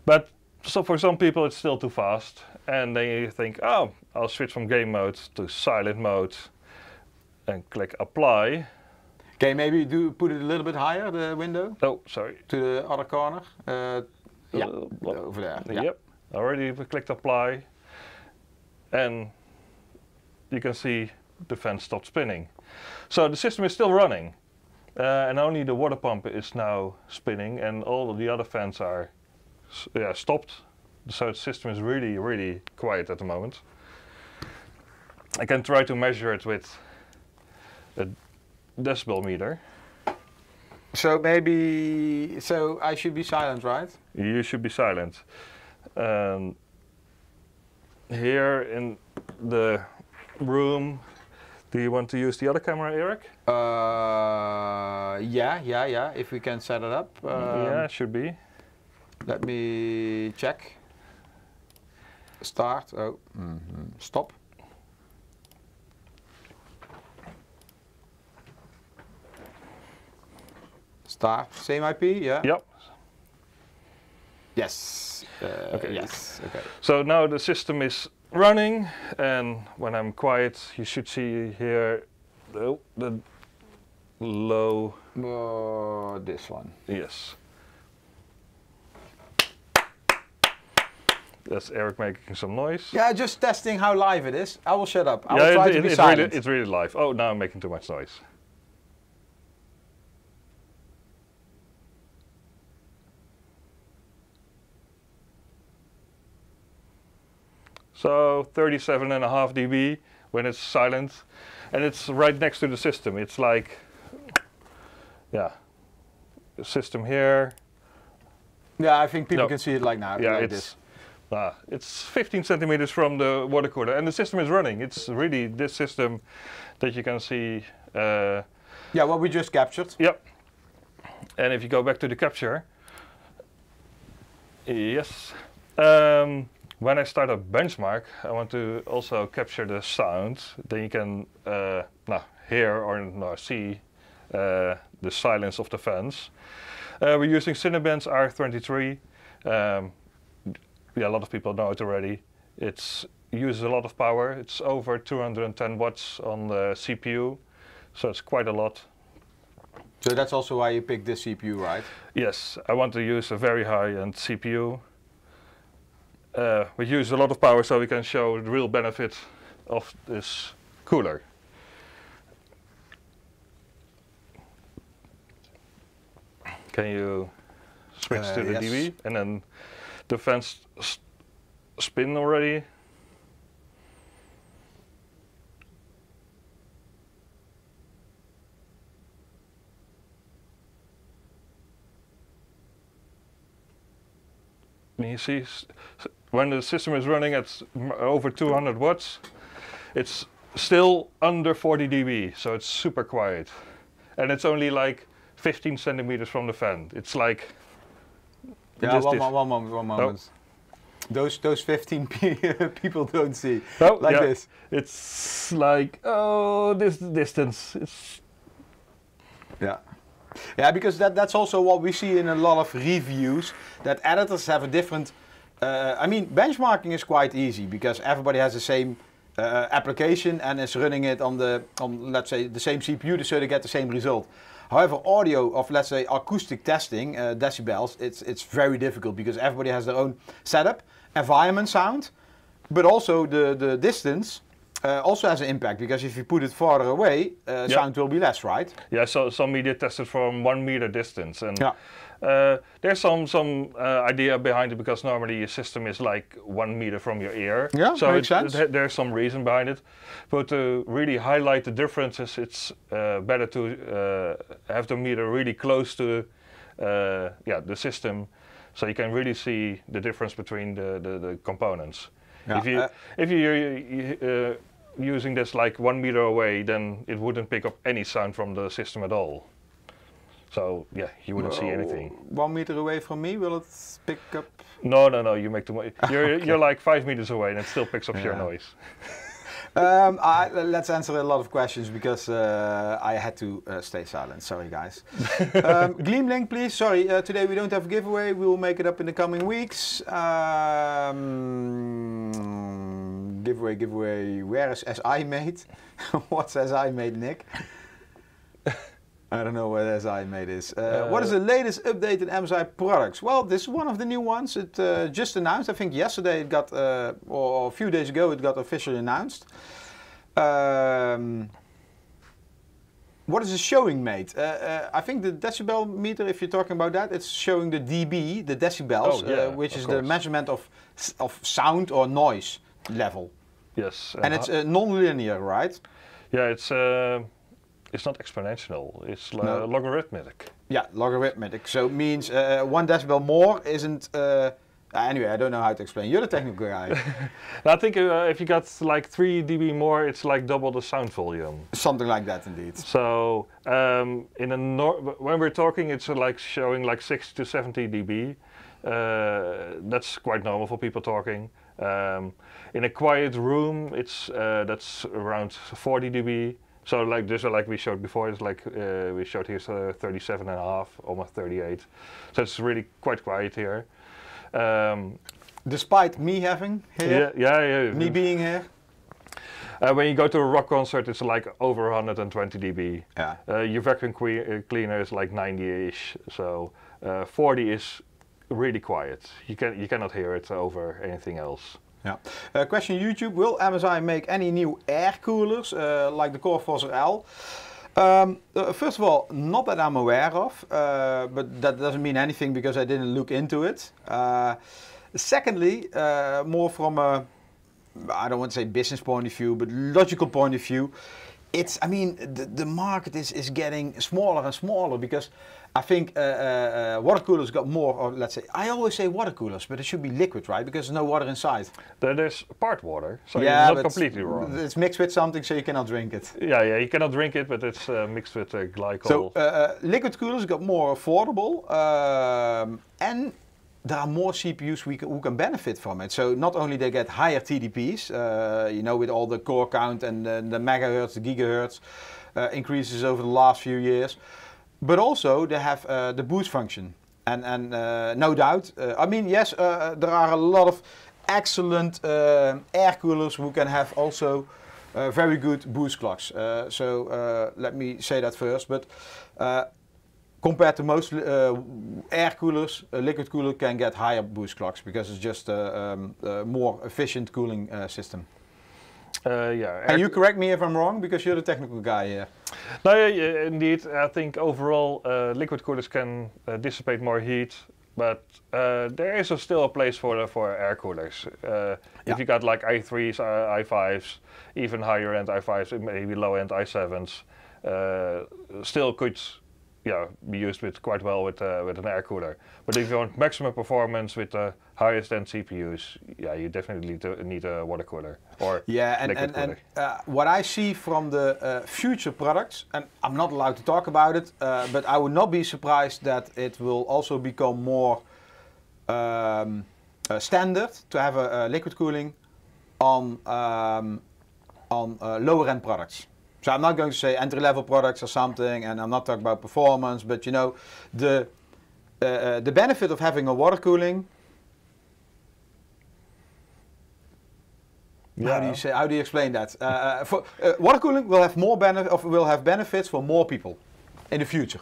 S2: But so for some people it's still too fast, and then you think, oh, I'll switch from game mode to silent mode, and click apply.
S1: Okay, maybe do put it a little bit higher, the window,
S2: Oh, sorry.
S1: to the other corner. Uh, yeah,
S2: Uh,
S1: over there. Yeah.
S2: Yep. Already we clicked apply, and you can see the fan stopped spinning. So the system is still running, uh, and only the water pump is now spinning, and all of the other fans are yeah, stopped. So the system is really, really quiet at the moment. I can try to measure it with a decibel meter.
S1: So maybe, so I should be silent, right?
S2: You should be silent. Um, here in the room, do you want to use the other camera, Eric?
S1: Uh, yeah, yeah, yeah. If we can set it up. Um,
S2: yeah, it should be.
S1: Let me check. Start. Oh, mhm. stop. Start. Same IP. Yeah.
S2: Yep.
S1: Yes. Uh,
S2: Okay.
S1: Yes. Okay.
S2: So now the system is running, and when I'm quiet, you should see here the, the low.
S1: Uh, this one.
S2: Yes. That's Eric making some noise.
S1: Yeah, just testing how live it is. I will shut up. I
S2: yeah,
S1: will try
S2: it-
S1: to
S2: it-
S1: be
S2: it's,
S1: silent.
S2: really, it's really live. Oh, now I'm making too much noise. So 37 and a half dB when it's silent, and it's right next to the system. It's like, yeah, the system here.
S1: yeah, I think people
S2: No.
S1: can see it like now.
S2: Yeah,
S1: like
S2: it's
S1: this.
S2: ah, it's 15 centimeters from the water cooler, and the system is running. It's really this system that you can see. Uh,
S1: Yeah, what we just captured.
S2: yep. And if you go back to the capture, yes. Um, when I start a benchmark, I want to also capture the sound. Then you can uh, no, hear or no, see uh, the silence of the fans. Uh, we're using Cinebench R23. Um, yeah, a lot of people know it already. It uses a lot of power. It's over 210 watts on the CPU, so it's quite a lot.
S1: So that's also why you picked this CPU, right?
S2: Yes, I want to use a very high-end CPU. Uh, we use a lot of power, so we can show the real benefit of this cooler. Can you switch
S1: Uh,
S2: to the
S1: yes.
S2: DB and then the fans spin already? And you see, when the system is running at over 200 watts, it's still under 40 dB, so it's super quiet. And it's only like 15 centimeters from the fan. It's like
S1: Yeah, one,
S2: this.
S1: one moment, one moment. Those those 15 people don't see. Like
S2: yeah.
S1: this.
S2: It's like oh, this distance. It's
S1: Yeah. Yeah, because that, that's also what we see in a lot of reviews, that editors have a different... Uh, I mean, benchmarking is quite easy, because everybody has the same uh, application and is running it on the, on let's say, the same CPU, so they get the same result. However, audio of, let's say, acoustic testing, uh, decibels, it's, it's very difficult, because everybody has their own setup, environment sound, but also the, the distance uh, also has an impact because if you put it farther away, uh, sound will be less, right?
S2: Yeah, so some media tested from one meter distance, and
S1: Yeah.
S2: Uh, there's some some uh, idea behind it because normally your system is like one meter from your ear.
S1: Yeah,
S2: so
S1: makes sense.
S2: th- there's some reason behind it, but to really highlight the differences, it's uh, better to uh, have the meter really close to uh, yeah the system, so you can really see the difference between the the, the components.
S1: Yeah,
S2: If you
S1: uh,
S2: if you're uh, using this like one meter away, then it wouldn't pick up any sound from the system at all. So yeah, you wouldn't see anything.
S1: One meter away from me, will it pick up?
S2: No, no, no. You make too much. You're you're like five meters away, and it still picks up your noise.
S1: Um, I, let's answer a lot of questions because uh, I had to uh, stay silent. Sorry, guys. um, Gleamlink, please. Sorry, uh, today we don't have a giveaway. We will make it up in the coming weeks. Um, giveaway, giveaway. Where is SI made? What's SI made, Nick? I don't know what SI made is. Uh, what is the latest update in MSI products? Well, this is one of the new ones. It uh, just announced. I think yesterday it got, uh, or a few days ago, it got officially announced. Um, what is the showing made? Uh, uh, I think the decibel meter, if you're talking about that, it's showing the dB, the decibels,
S2: Oh, yeah,
S1: uh, which is the measurement of of sound or noise level,
S2: Yes.
S1: and it's uh, non-linear, right?
S2: yeah, it's uh, it's not exponential. It's uh,
S1: No.
S2: logarithmic.
S1: Yeah, logarithmic. So it means uh, one decibel more isn't. Uh, anyway, I don't know how to explain. You're the technical guy.
S2: I think uh, if you got like three dB more, it's like double the sound volume.
S1: Something like that, indeed.
S2: So um, in a nor- when we're talking, it's uh, like showing like 60 to 70 dB. Uh, that's quite normal for people talking. Um, in a quiet room, it's uh, that's around 40 dB. So like this, uh, like we showed before, it's like uh, we showed here uh, 37 and a half, almost 38. So it's really quite quiet here. Um,
S1: Despite me having here,
S2: yeah, yeah.
S1: me being here.
S2: Uh, when you go to a rock concert, it's like over 120 dB.
S1: Yeah.
S2: Uh, your vacuum uh, cleaner is like 90-ish, so uh, 40 is really quiet. You can you cannot hear it over anything else.
S1: Yeah. Uh, question YouTube: Will MSI make any new air coolers uh, like the Core Frozr L? Um, uh, first of all, not that I'm aware of, uh, but that doesn't mean anything because I didn't look into it. Secondly, more from a I don't want to say business point of view, but logical point of view, it's I mean the, the market is, is getting smaller and smaller because I think uh, uh, uh, water coolers got more, or let's say I always say water coolers, but it should be liquid, right? Because there's no water inside.
S2: There- There's part water, so you're not completely wrong.
S1: It's mixed with something, so you cannot drink it.
S2: Yeah, yeah, you cannot drink it, but it's uh, mixed with uh, glycol.
S1: So uh, liquid coolers got more affordable, um, and there are more CPUs we can, who can benefit from it. So not only they get higher TDPs, uh, you know, with all the core count and the, the megahertz, the gigahertz uh, increases over the last few years, but also they have uh, the boost function. And, and uh, no doubt, uh, I mean, yes, uh, there are a lot of excellent uh, air coolers who can have also uh, very good boost clocks. So let me say that first. But compared to most air coolers, a liquid cooler can get higher boost clocks because it's just a um, a more efficient cooling system.
S2: Uh, yeah,
S1: And you correct me if I'm wrong because you're the technical guy here.
S2: No, yeah, yeah, indeed. I think overall uh, liquid coolers can uh, dissipate more heat, but uh, there is a still a place for for air coolers. Uh,
S1: Yeah.
S2: If you got like i3s, uh, i5s, even higher end i5s, maybe low end i7s, uh, still could yeah, be used with quite well with uh, with an air cooler. But if you want maximum performance with the highest end CPUs, yeah, you definitely need, to, need a water cooler or
S1: Yeah, and, and, and uh, what I see from the uh, future products, and I'm not allowed to talk about it, uh, but I would not be surprised that it will also become more um, uh, standard to have a, a liquid cooling on um, on uh, lower end products. So I'm not going to say entry level products or something, and I'm not talking about performance, but you know the uh, uh, the benefit of having a water cooling. How do you say? How do you explain that? Uh, uh, for, uh, water cooling will have more benefit, will have benefits for more people in the future.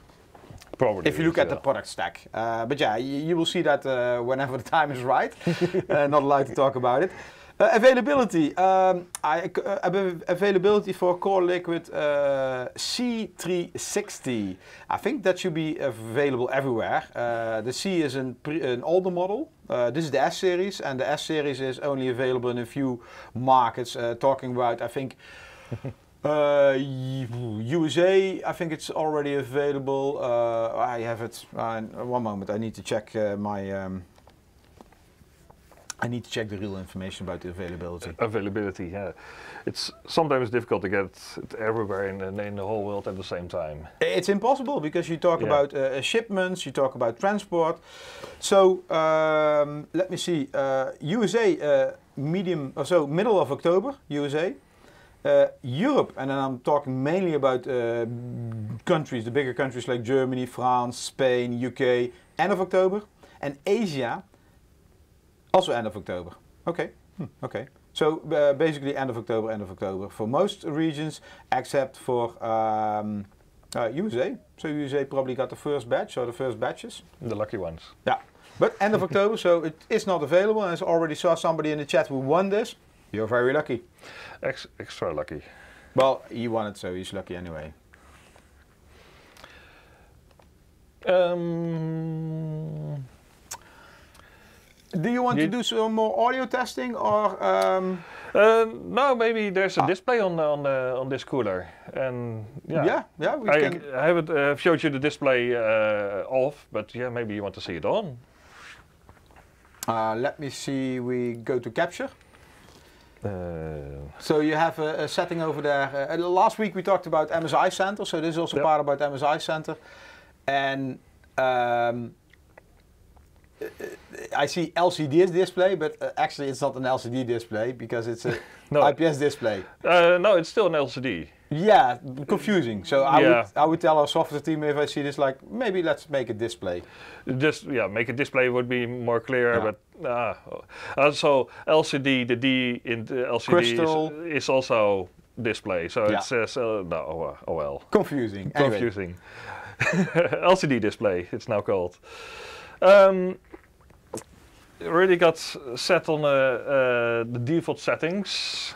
S2: Probably
S1: If you look at the product stack, uh, but yeah, you, you will see that uh, whenever the time is right. uh, not allowed to talk about it. Uh, availability. Um, I uh, have availability for CoreLiquid uh, C360. I think that should be available everywhere. Uh, the C is an, pre- an older model. Uh, this is the S series, and the S series is only available in a few markets. Uh, talking about, I think. Uh, USA, I think it's already available. Uh, I have it. One moment, I need to check uh, my. Um, I need to check the real information about the availability.
S2: Availability, yeah. It's sometimes difficult to get it everywhere in, in, in the whole world at the same time.
S1: It's impossible because you talk
S2: Yeah.
S1: about uh, shipments, you talk about transport. So um, let me see. Uh, USA, uh, medium, or so middle of October, USA. Uh, Europe, and then I'm talking mainly about uh, countries, the bigger countries like Germany, France, Spain, UK, end of October. And Asia, also end of October. Okay, hmm, okay. So uh, basically end of October, end of October for most regions, except for um, uh, USA. So USA probably got the first batch or the first batches.
S2: The lucky ones.
S1: Yeah. But end of October, so it is not available. And I already saw somebody in the chat who won this. You're very lucky.
S2: Ex- extra lucky.
S1: Well, he won it, so he's lucky anyway.
S2: Um,
S1: Do you want
S2: You-
S1: to do some more audio testing or? Um,
S2: uh, no, maybe there's a
S1: Ah.
S2: display on on the, on this cooler, and yeah,
S1: yeah, yeah, we
S2: I,
S1: can.
S2: I haven't uh, showed you the display uh, off, but yeah, maybe you want to see it on.
S1: Uh, let me see. We go to capture.
S2: Uh,
S1: So you have a, a setting over there. Uh, last week we talked about MSI Center, so this is also part about MSI Center. And um, I see LCD display, but uh, actually it's not an LCD display because it's a
S2: No.
S1: IPS display.
S2: uh, no, it's still an LCD.
S1: Yeah, confusing. So I
S2: Yeah.
S1: would I would tell our software team if I see this like maybe let's make a display.
S2: Just yeah, make a display would be more clear,
S1: Yeah.
S2: but ah, also LCD, the D in the LCD is, is also display, so
S1: Yeah.
S2: it says uh, no, oh, well- oh well,
S1: Confusing. Anyway,
S2: confusing. LCD display, it's now called. Um, already got set on uh, uh, the default settings,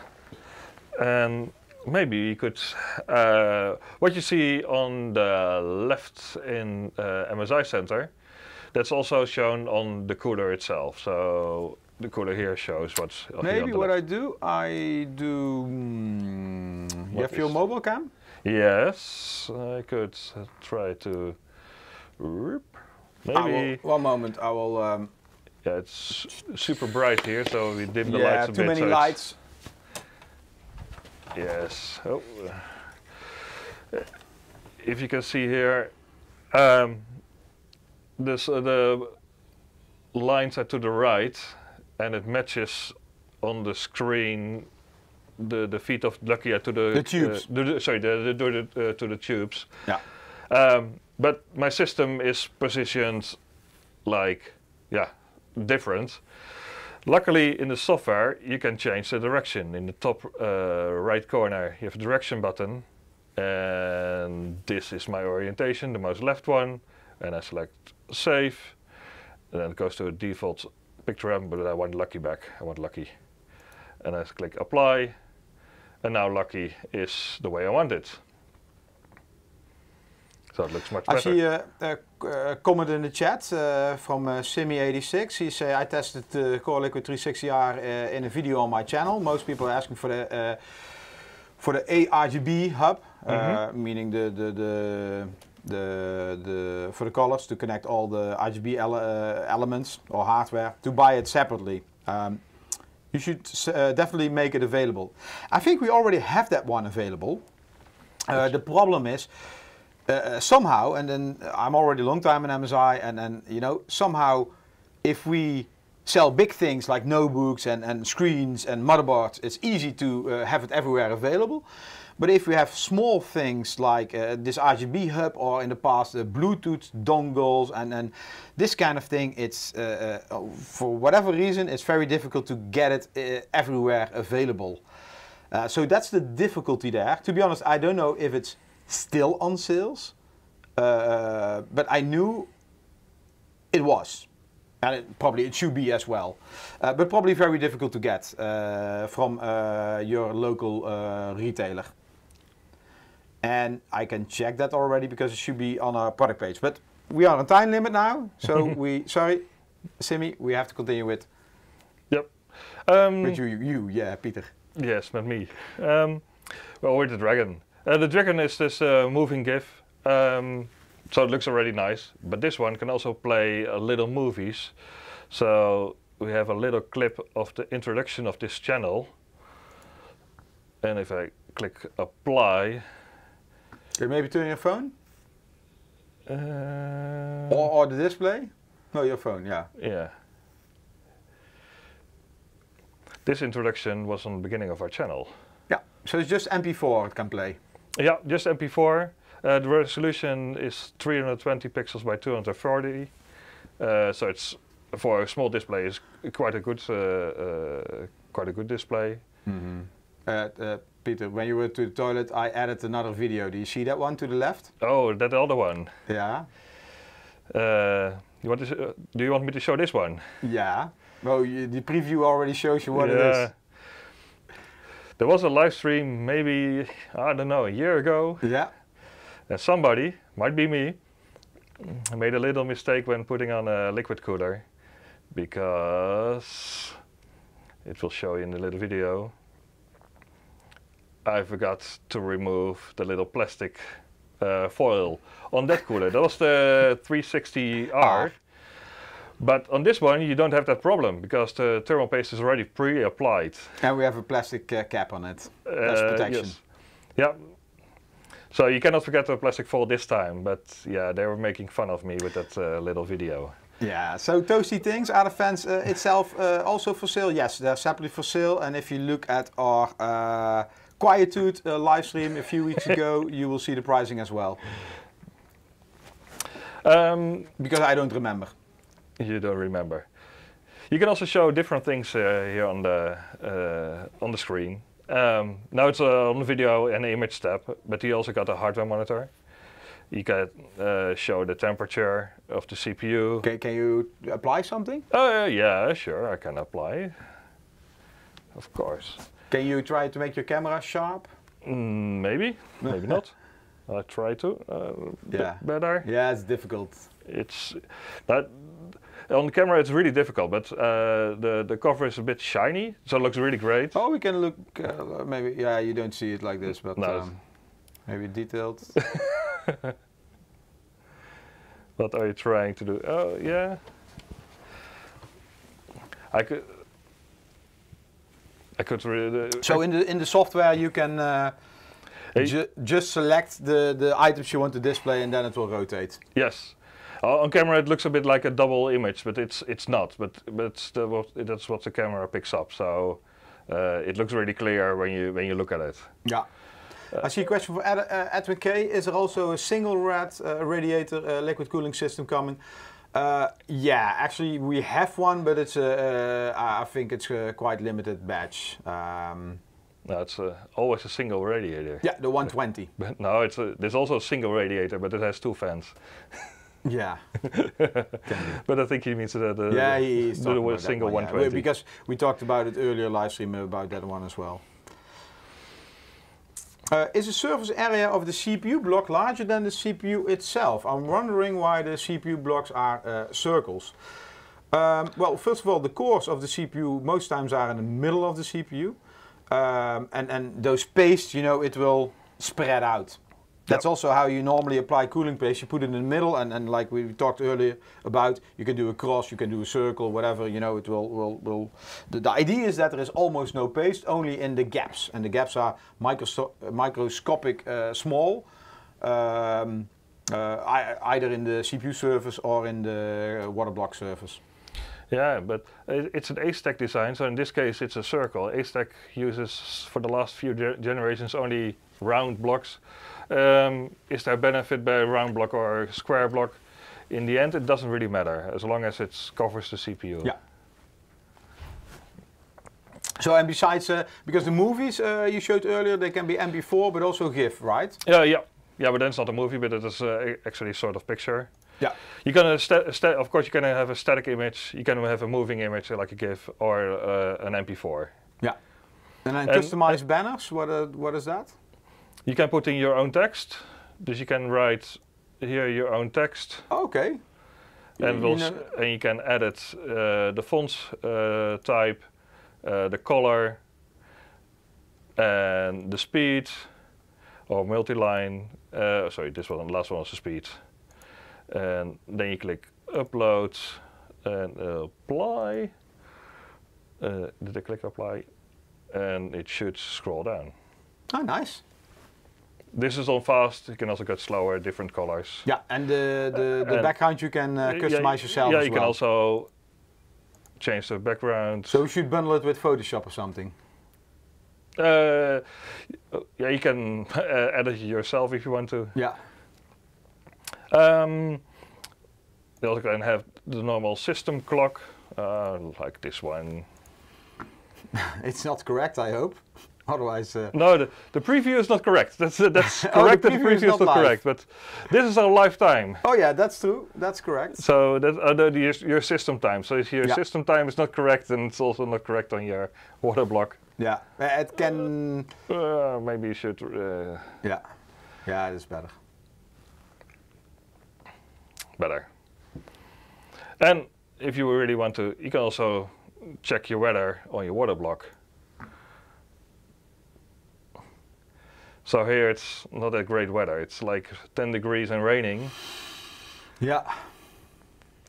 S2: and maybe you could. Uh, what you see on the left in uh, MSI Center, that's also shown on the cooler itself. So the cooler here shows what's
S1: Maybe what I do, I do. mm, you have your mobile cam?
S2: Yes, I could uh, try to. Whoop.
S1: I will- one moment, I will. Um,
S2: Yeah, it's super bright here, so we dim the
S1: yeah,
S2: lights a
S1: too
S2: bit.
S1: many
S2: so
S1: lights.
S2: Yes. Oh. If you can see here, um, this uh, the lines are to the right, and it matches on the screen the the feet of Lucky to the
S1: The tubes.
S2: Uh, the, sorry, the, the, the, the, uh, to the tubes.
S1: Yeah.
S2: Um, but my system is positioned like, yeah, different. Luckily, in the software, you can change the direction. In the top uh, right corner, you have a direction button, and this is my orientation, the most left one, and I select save, and then it goes to a default pictogram, but I want Lucky back. I want Lucky, and I click apply, and now Lucky is the way I want it. Looks much
S1: I
S2: better.
S1: see a, a, a comment in the chat uh, from uh, Simi86. He say I tested the Core Liquid 360R uh, in a video on my channel. Most people are asking for the uh, for the ARGB hub, uh,
S2: Mhm.
S1: meaning the the the the, the for the colors to connect all the RGB ele- uh, elements or hardware to buy it separately. Um, you should uh, definitely make it available. I think we already have that one available. Uh, the problem is uh, somehow, and then I'm already a long time in MSI, and then you know somehow, if we sell big things like notebooks and, and screens and motherboards, it's easy to uh, have it everywhere available. But if we have small things like uh, this RGB hub or in the past uh, Bluetooth dongles and, and this kind of thing, it's uh, uh, for whatever reason, it's very difficult to get it uh, everywhere available. Uh, so that's the difficulty there. To be honest, I don't know if it's still on sales, uh, but I knew it was. and it, probably it should be as well, uh, but probably very difficult to get uh, from uh, your local uh, retailer. And I can check that already because it should be on our product page. But we are on time limit now, so we sorry, Simi, we have to continue with
S2: Yep. Um,
S1: with you, you, yeah, Peter.
S2: Yes, not me. Um, well, with the dragon. Uh, the dragon is this uh, moving GIF, um, so it looks already nice. But this one can also play uh, little movies. So we have a little clip of the introduction of this channel. And if I click apply,
S1: Can you maybe turn your phone
S2: uh,
S1: or, or the display? No, your phone. Yeah.
S2: yeah. This introduction was on the beginning of our channel.
S1: Yeah. So it's just MP4 it can play.
S2: Yeah, just MP4. Uh, the resolution is 320 pixels by 240. Uh, so it's for a small display is quite a good uh, uh, quite a good display.
S1: Mm-hmm. Uh, uh, Peter, when you were to the toilet, I added another video. Do you see that one to the left?
S2: Oh, that other one.
S1: Yeah.
S2: Uh, you want to? uh, do you want me to show this one?
S1: Yeah. Well, you, the preview already shows you what it
S2: Yeah.
S1: is.
S2: There was a live stream maybe I don't know a year ago,
S1: Yeah.
S2: and somebody might be me made a little mistake when putting on a liquid cooler because it will show you in the little video. I forgot to remove the little plastic uh, foil on that cooler. That was the 360R. But on this one, you don't have that problem because the thermal paste is already pre-applied.
S1: And we have a plastic uh, cap on it. That's
S2: Uh,
S1: protection.
S2: yes. Yeah. So you cannot forget the plastic foil this time, but yeah, they were making fun of me with that uh, little video.
S1: Yeah, so Toasty Things, Are the Fans uh, itself uh, also for sale? Yes, they're separately for sale. And if you look at our uh, Quietude uh, live stream a few weeks ago, you will see the pricing as well.
S2: Um,
S1: Because I don't remember.
S2: You don't remember. You can also show different things uh, here on the uh, on the screen. Um, now it's uh, on the video and image tab, but you also got a hardware monitor. You can uh, show the temperature of the CPU.
S1: Can, can you apply something?
S2: Oh yeah, sure, I can apply. Of course.
S1: Can you try to make your camera sharp?
S2: Mm, maybe, maybe not. I try to. Uh,
S1: Yeah.
S2: better.
S1: Yeah, it's difficult.
S2: It's that on the camera it's really difficult, but uh, the the cover is a bit shiny, so it looks really great.
S1: Oh, we can look, uh, maybe, yeah, you don't see it like this, but
S2: No.
S1: um, maybe detailed.
S2: What are you trying to do? Oh yeah. I could. I could really.
S1: so in the in the software you can uh, ju just select the, the items you want to display and then it will rotate.
S2: Yes. Uh, on camera it looks a bit like a double image, but it's it's not. But but it's the, what, that's what the camera picks up. So uh, it looks really clear when you when you look at it.
S1: Yeah. I see a question for Ed, uh, Edwin K. Is there also a single red uh, radiator uh, liquid cooling system coming? Uh, yeah, actually we have one, but it's a, uh, I think it's a quite limited batch. Um,
S2: No, it's uh, always a single radiator.
S1: yeah, the 120.
S2: But no, it's a, there's also a single radiator, but it has two fans.
S1: Yeah.
S2: But I think he means the, the,
S1: Yeah, he- he's
S2: the,
S1: talking
S2: the
S1: that
S2: single
S1: one, yeah.
S2: 120.
S1: Because we talked about it earlier live stream about that one as well. Uh, is the surface area of the CPU block larger than the CPU itself? I'm wondering why the CPU blocks are uh, circles. Um, well, first of all, the cores of the CPU most times are in the middle of the CPU. Um, and, and those paste, you know, it will spread out. That's also how you normally apply cooling paste. You put it in the middle, and, and like we talked earlier about, you can do a cross, you can do a circle, whatever. You know, it will will will. The, the idea is that there is almost no paste, only in the gaps, and the gaps are microscopic uh, small, um, uh, ei- either in the CPU surface or in the water block surface.
S2: Yeah, but it's an Asetek design, so in this case it's a circle. Asetek uses for the last few ge- generations only round blocks. Um, is there benefit by a round block or a square block? In the end, it doesn't really matter as long as it covers the CPU.
S1: Yeah. So and besides, uh, because the movies uh, you showed earlier, they can be MP4 but also GIF, right?
S2: Yeah, yeah, yeah. But then it's not a movie, but it is uh, actually sort of picture.
S1: Yeah.
S2: You can, uh, of course, you can have a static image. You can have a moving image uh, like a GIF or uh, an MP4.
S1: Yeah. And then
S2: And-
S1: customized banners. What uh, what is that?
S2: You can put in your own text. Dus you can write here your own text.
S1: Okay.
S2: and,
S1: You know-
S2: and you can edit uh, the font uh, type, uh, the color, and the speed, or multi-line. Uh, sorry, this one, the last one was the speed. And then you click upload and apply. Uh, did I click apply? And it should scroll down.
S1: Oh, nice.
S2: This is on fast. You can also get slower, different colors.
S1: Yeah, and the the, the
S2: and-
S1: background you can uh,
S2: Uh,
S1: customize
S2: yeah,
S1: yourself
S2: Yeah, you
S1: well.
S2: can also change the background.
S1: so you should bundle it with Photoshop or something.
S2: Uh, yeah, you can uh, edit it yourself if you want to.
S1: Yeah.
S2: Um, you also can have the normal system clock, uh, like this one.
S1: It's not correct, I hope. Otherwise, uh,
S2: No, the, the preview is not correct. That's uh, that's
S1: Oh, the
S2: correct. the
S1: preview is
S2: preview is
S1: not
S2: not, correct, but this is our lifetime.
S1: oh yeah, that's true. That's correct.
S2: So that uh, the, your, your system time. So if your
S1: Yeah.
S2: system time is not correct, then it's also not correct on your water block.
S1: Yeah, Uh, it can.
S2: Uh, maybe you should. Uh,
S1: Yeah, yeah, it is better.
S2: better. And if you really want to, you can also check your weather on your water block. So here it's not that great weather. It's like 10 degrees and raining.
S1: Yeah.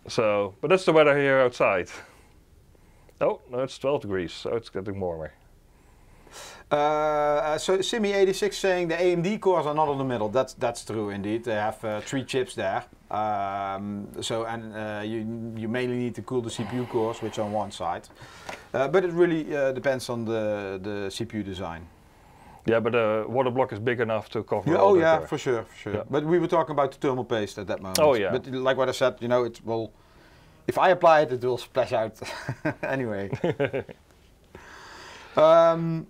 S2: So, but that's the weather here outside. Oh, no, it's 12 degrees, so it's getting warmer.
S1: Uh, uh, so Simi86 saying the AMD cores are not in the middle. That's that's true indeed. They have uh, three chips there. Um, so and uh, you you mainly need to cool the CPU cores, which are on one side. Uh, but it really uh, depends on the the CPU design.
S2: Yeah, but the water block is big enough to cover
S1: Yeah, oh yeah,
S2: there.
S1: for sure, for sure.
S2: Yeah.
S1: But we were talking about the thermal paste at that moment.
S2: Oh, yeah.
S1: But like what I said, you know, it will. If I apply it, it will splash out anyway. um,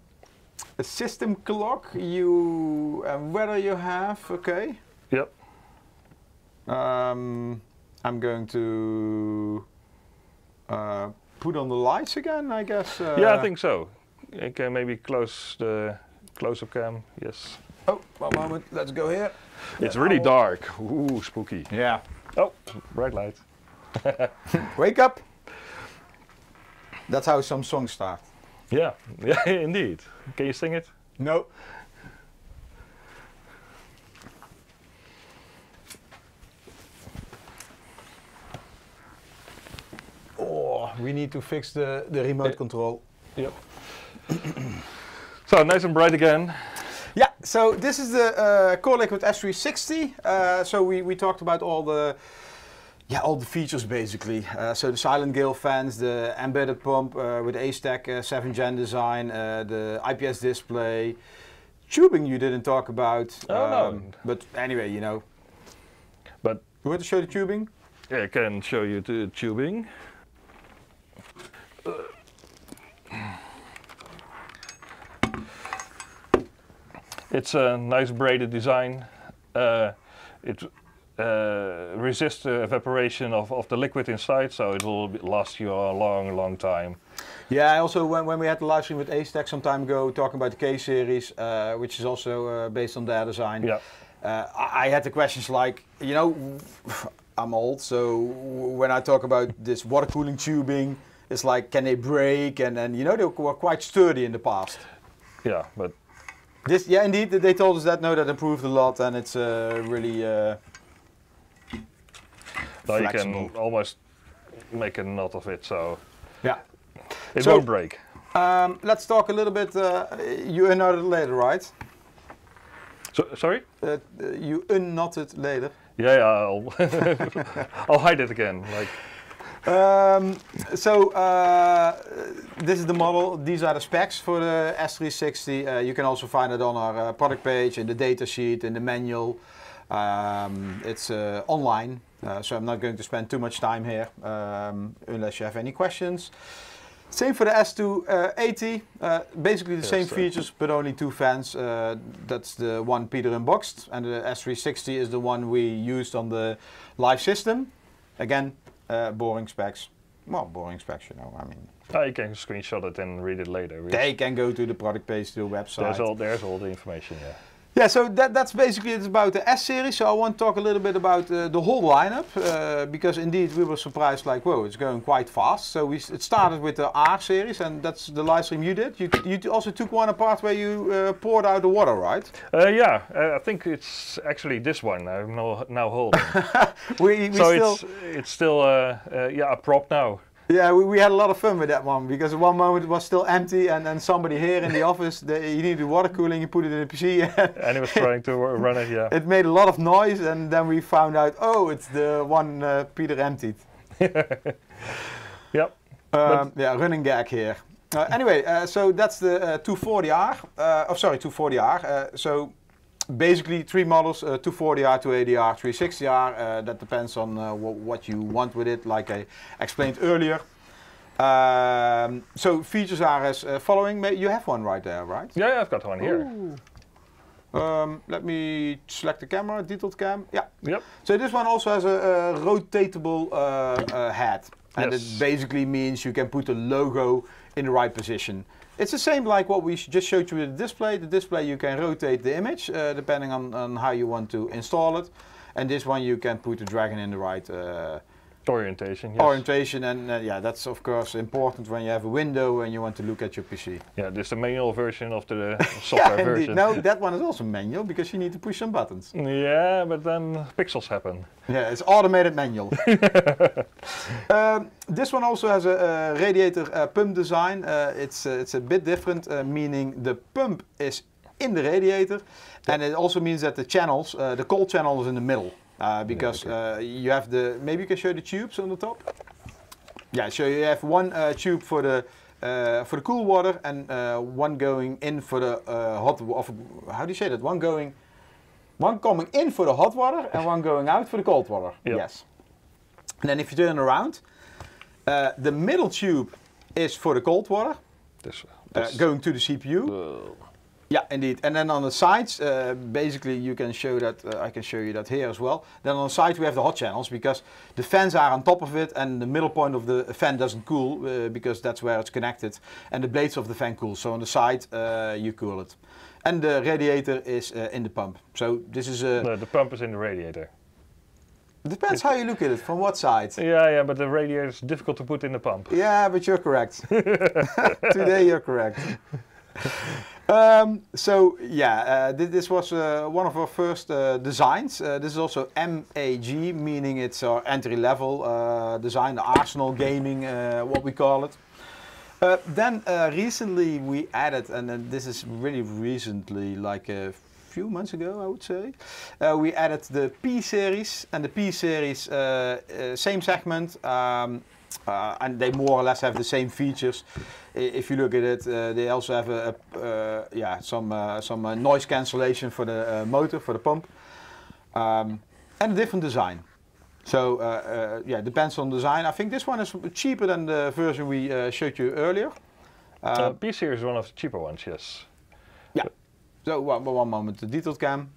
S1: a system clock, you and weather you have, okay.
S2: Yep.
S1: Um, I'm going to uh, put on the lights again, I guess. Uh,
S2: yeah, I think so. You can maybe close the close-up cam. Yes.
S1: Oh, one moment. Let's go here.
S2: It's really dark. Ooh, spooky.
S1: Yeah.
S2: Oh, bright light.
S1: Wake up. That's how some songs start.
S2: Yeah, yeah, indeed. Can you sing it?
S1: No. Oh, we need to fix the, the remote
S2: Eh.
S1: control.
S2: Yep. so nice and bright again.
S1: Yeah, so this is the uh, CoreLiquid S360. Uh, so we, we talked about all the yeah all the features basically. Uh, so the Silent Gale fans, the embedded pump uh, with Asetek uh, 7 gen design, uh, the IPS display, tubing you didn't talk about. um,
S2: Oh, no.
S1: But anyway, you know.
S2: But
S1: You want to show the tubing?
S2: yeah, I can show you the tubing. It's a nice braided design. Uh, it uh, resists the evaporation of, of the liquid inside, so it will last you a long, long time.
S1: Yeah, also when, when we had the live stream with Asetek some time ago talking about the K-series, uh, which is also uh, based on their design.
S2: Yeah.
S1: Uh, I, I had the questions like, you know, I'm old, so when I talk about this water cooling tubing, it's like, can they break? And, and you know, they were quite sturdy in the past.
S2: Yeah, but
S1: This, yeah, indeed, they told us that. No, that improved a lot, and it's uh, really. Uh,
S2: you can almost make a knot of it, so
S1: yeah.
S2: it
S1: So-
S2: won't break.
S1: Um, let's talk a little bit. Uh, you unknotted later, right?
S2: So, sorry?
S1: Uh, you unknotted later.
S2: Yeah, yeah I'll, I'll hide it again. Like,
S1: Um, so uh, this is the model. These are the specs for the S360. Uh, you can also find it on our uh, product page, in the data sheet, in the manual. Um, it's uh, online, uh, so I'm not going to spend too much time here um, unless you have any questions. Same for the S280. Uh, basically the
S2: Yes,
S1: same features, but only two fans. Uh, that's the one Peter unboxed, and the S360 is the one we used on the live system. Again, uh, boring specs. Well, boring specs, you know. I mean,
S2: Ah, you can screenshot it and read it later.
S1: they can go to the product page, to the website.
S2: There's all there's all the information. Yeah.
S1: Yeah, so that, that's basically it's about the S series. So I want to talk a little bit about uh, the whole lineup uh, because indeed we were surprised, like, whoa, it's going quite fast. So we it started with the R series, and that's the live stream you did. You, you also took one apart where you uh, poured out the water, right?
S2: Uh, yeah, uh, I think it's actually this one I'm now, now holding.
S1: We, we
S2: so
S1: still,
S2: it's it's still uh, uh, yeah a prop now.
S1: Yeah, we, we had a lot of fun with that one because at one moment it was still empty, and then somebody here in the office, they, you needed water cooling, he put it in the PC,
S2: And he was trying to run it. Yeah.
S1: it made a lot of noise, and then we found out, oh, it's the one uh, Peter emptied.
S2: Yep.
S1: Um, yeah, running gag here. Uh, anyway, uh, so that's the uh, 240R. Uh, oh, sorry, 240R. Uh, so basically three models: uh, 240R, 280R, 360R. Uh, that depends on uh, wh- what you want with it, like I explained earlier. Um, so features are as uh, following. You have one right there, right?
S2: Yeah, yeah, I've got one here.
S1: Um, let me select the camera, detailed cam. Yeah.
S2: Yep.
S1: So this one also has a, a rotatable uh, uh, head, and
S2: Yes.
S1: it basically means you can put the logo in the right position. It's the same like what we just showed you with the display. The display you can rotate the image uh, depending on, on how you want to install it, and this one you can put the dragon in the right uh,
S2: Orientation. Yes.
S1: orientation, and uh, yeah, that's of course important when you have a window and you want to look at your PC.
S2: Yeah, this is the manual version of the software
S1: yeah,
S2: version.
S1: No, that one is also manual because you need to push some buttons.
S2: Yeah, but then pixels happen.
S1: Yeah, it's automated manual. um, this one also has a, a radiator uh, pump design. Uh, it's uh, it's a bit different, uh, meaning the pump is in the radiator, and it also means that the channels, uh, the cold channel is in the middle, uh, because uh, you have the. Maybe you can show the tubes on the top. Yeah, so you have one uh, tube for the. Uh, for the cool water and uh, one going in for the uh, hot of, how do you say that one going one coming in for the hot water and one going out for the cold water.
S2: Yep.
S1: Yes. And then if you turn around, uh, the middle tube is for the cold water,
S2: This,
S1: uh,
S2: this
S1: going to the CPU. Yeah, indeed. And then on the sides, uh, basically you can show that, uh, I can show you that here as well. Then on the sides we have the hot channels because the fans are on top of it and the middle point of the fan doesn't cool uh, because that's where it's connected. And the blades of the fan cool. So on the side uh, you cool it. And the radiator is uh, in the pump. So this is a...
S2: no, the pump is in the radiator.
S1: Depends how you look at it, from what side.
S2: Yeah, yeah, but the radiator is difficult to put in the pump.
S1: Yeah, but you're correct. Today you're correct. Um, so yeah, uh, thi- this was uh, one of our first uh, designs. Uh, this is also MAG, meaning it's our entry-level uh, design, the Arsenal gaming, uh, what we call it. Then recently we added, and this is really recently, like a few months ago, I would say, uh, we added the P series, and the P series, uh, uh, same segment, um, uh, and they more or less have the same features. If you look at it, uh, they also have a, a uh, yeah some uh, some uh, noise cancellation for the uh, motor for the pump, um, and a different design. So uh, uh, yeah, depends on design. I think this one is cheaper than the version we uh, showed you earlier.
S2: Uh,
S1: Uh,
S2: P series is one of the cheaper ones, yes. Yeah.
S1: So one, one moment, the detailed cam.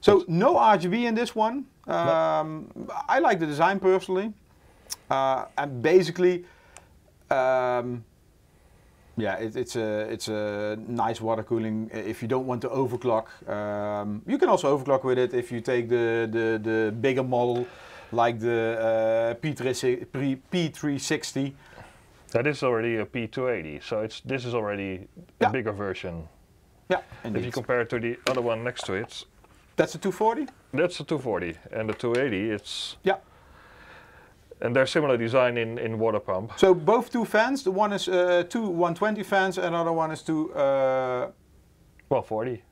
S1: So no RGB in this one. Um, I like the design personally, uh, and basically, um, yeah, it, it's a it's a nice water cooling. If you don't want to overclock, um, you can also overclock with it. If you take the the, the bigger model, like the uh, P3, P360.
S2: That is already a P280, so it's this is already a
S1: Yeah.
S2: bigger version.
S1: Yeah,
S2: If you compare it to the other one next to it,
S1: That's a 240.
S2: that's a 240, and the 280 it's
S1: Yeah.
S2: And they're similar design in in water pump.
S1: So both two fans. The one is uh, two 120 fans, another one is two. Uh,
S2: Well, 40.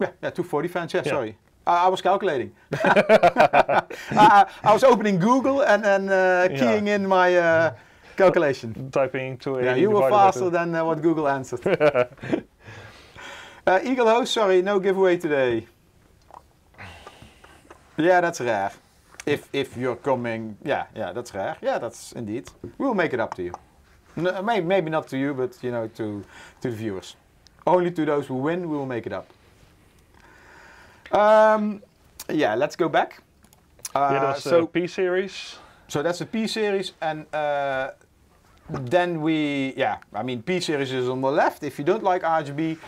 S1: yeah, yeah, two 40 fans. Yeah,
S2: Yeah.
S1: sorry. I I was calculating. I, I was opening Google and then uh, keying in my uh, calculation.
S2: Typing 280.
S1: Yeah, you were faster than uh, what Google answered. uh, Eagle Host, sorry, no giveaway today. Yeah, that's rare. If if you're coming, yeah, yeah, that's rare. Yeah, that's indeed. We'll make it up to you. No, maybe, maybe not to you, but you know, to to the viewers. Only to those who win, we will make it up. Um, yeah, let's go back. Uh,
S2: yeah, that's
S1: so
S2: uh, P series.
S1: so that's a P series, and uh, then we, yeah, I mean P series is on the left if you don't like RGB,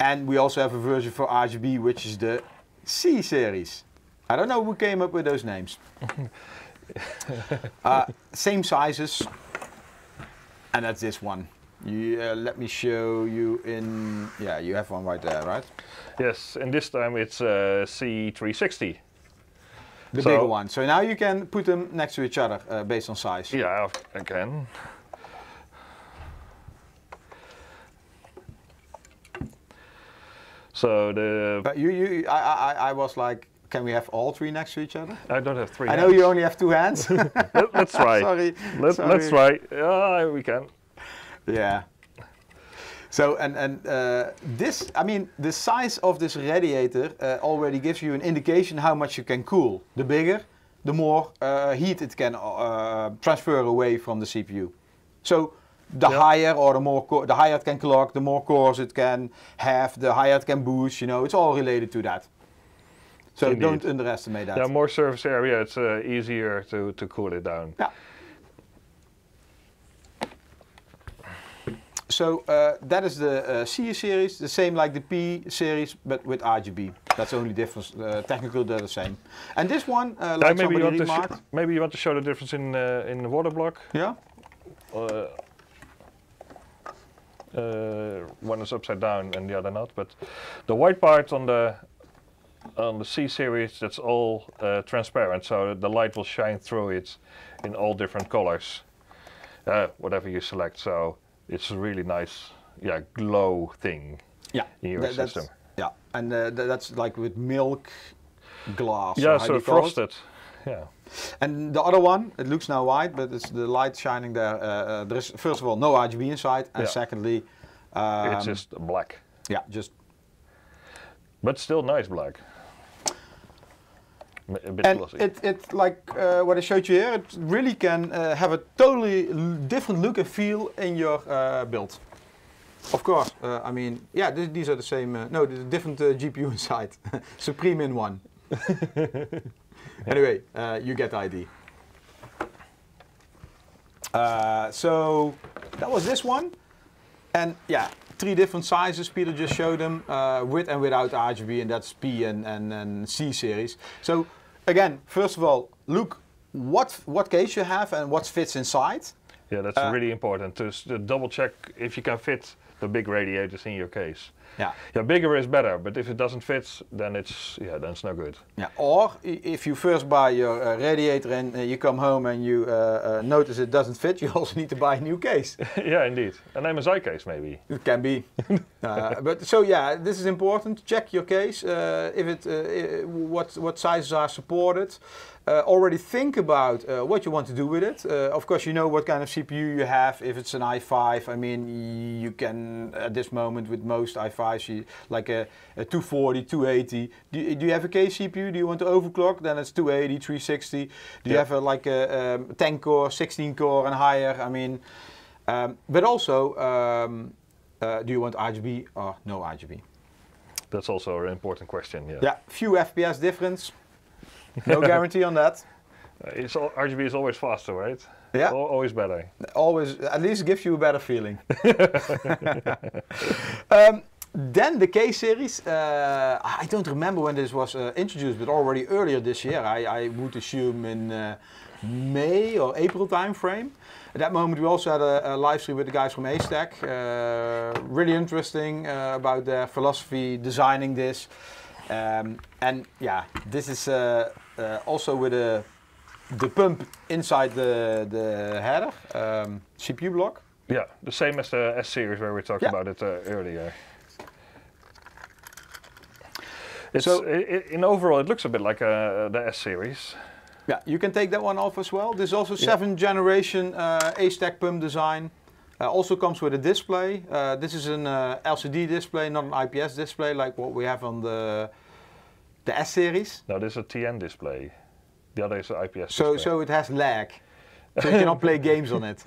S1: and we also have a version for RGB which is the C series. I don't know who came up with those names. uh, same sizes, and that's this one. Uh, let me show you in. Yeah, you have one right there, right?
S2: Yes, and this time it's uh, C360.
S1: The
S2: So-
S1: bigger one. So now you can put them next to each other uh, based on size.
S2: Yeah, again. So the
S1: But you, you, I, I, I was like, can we have all three next to each other?
S2: I don't have three.
S1: I know you only have two hands.
S2: Let, us try.
S1: Sorry.
S2: Let. Let's try. Yeah, we can.
S1: Yeah. So and and uh, this, I mean, the size of this radiator uh, already gives you an indication how much you can cool. The bigger, the more uh, heat it can uh, transfer away from the CPU. So the
S2: Yeah.
S1: higher or the more, the higher it can clock, the more cores it can have, the higher it can boost. You know, it's all related to that. So
S2: Indeed.
S1: don't underestimate that.
S2: Yeah, more surface area. It's uh, easier to to cool it down.
S1: Yeah. So uh, that is the uh, C series, the same like the P series, but with RGB. That's the only difference. Uh, technically, they're the same. And this one, uh, like
S2: maybe
S1: somebody remarked,
S2: maybe you want to show the difference in uh, in the water block.
S1: yeah,
S2: Uh, uh, one is upside down and the other not. But the white part on the on the C series, that's all uh, transparent, so the light will shine through it in all different colors, uh, whatever you select. So it's a really nice, yeah, glow thing
S1: yeah,
S2: in your
S1: That- that's-
S2: system.
S1: yeah, and uh, tha- that's like with milk glass.
S2: Yeah, so
S1: do it?
S2: frosted. Yeah.
S1: And the other one, it looks now white, but it's the light shining there. Uh, uh, there is first of all no RGB inside, and
S2: Yeah.
S1: secondly, um,
S2: it's just black,
S1: yeah, just
S2: but still nice black. A bit
S1: And
S2: glossy.
S1: it, it like uh, what I showed you here, it really can uh, have a totally different look and feel in your uh, build. Of course, uh, I mean, yeah, th- these are the same. Uh, no, there's a different uh, GPU inside. Suprim in one. anyway, uh, you get the. Uh, so that was this one, and yeah, three different sizes. Peter just showed them uh, with and without RGB, and that's P and, and, and C series. So again, first of all, look what what case you have and what fits inside.
S2: Yeah, that's
S1: Uh,
S2: really important to, to double check if you can fit the big radiators in your case.
S1: Yeah.
S2: Yeah, bigger is better, but if it doesn't fit, then it's yeah, then it's no good.
S1: Yeah. Or if you first buy your uh, radiator and uh, you come home and you uh, uh, notice it doesn't fit, you also need to buy a new case.
S2: yeah, indeed. An MSI case maybe.
S1: It can be. uh, but so yeah, this is important. Check your case. Uh, if it, uh, what what sizes are supported. Uh, already think about uh, what you want to do with it. Uh, of course, you know what kind of CPU you have. If it's an i5, I mean, you can at this moment with most i5s, you, like a, a 240, 280. Do you, do you have a case CPU? Do you want to overclock? Then it's 280, 360. Do you have a, like a, um, 10 core, 16 core, and higher? I mean, um, but also. Um, uh, do you want RGB or no RGB?
S2: That's also an important question. Yeah.
S1: Yeah, few FPS difference. No guarantee on that.
S2: Uh, It's all, RGB is always faster, right?
S1: Yeah.
S2: Al- always better.
S1: Always, at least gives you a better feeling. um, then the K series. Uh, I don't remember when this was uh, introduced, but already earlier this year. I, I would assume in uh, May or April time frame. At that moment, we also had a, a live stream with the guys from Asetek. Uh, really interesting uh, about their philosophy designing this. Um, and yeah, this is uh, also with a the pump inside the the header um, CPU block.
S2: Yeah, the same as the S series where we talked
S1: Yeah.
S2: about it uh, earlier. It's,
S1: So-
S2: i- i- in overall, it looks a bit like uh, the S series.
S1: Yeah, you can take that one off as well. This is also
S2: Yeah.
S1: seventh generation uh, Asetek pump design. Uh, also comes with a display. Uh, this is an uh, LCD display, not an IPS display like what we have on the the S series.
S2: No, this is a TN display. The other is an IPS
S1: So
S2: display.
S1: so it has lag. So you cannot play games on it.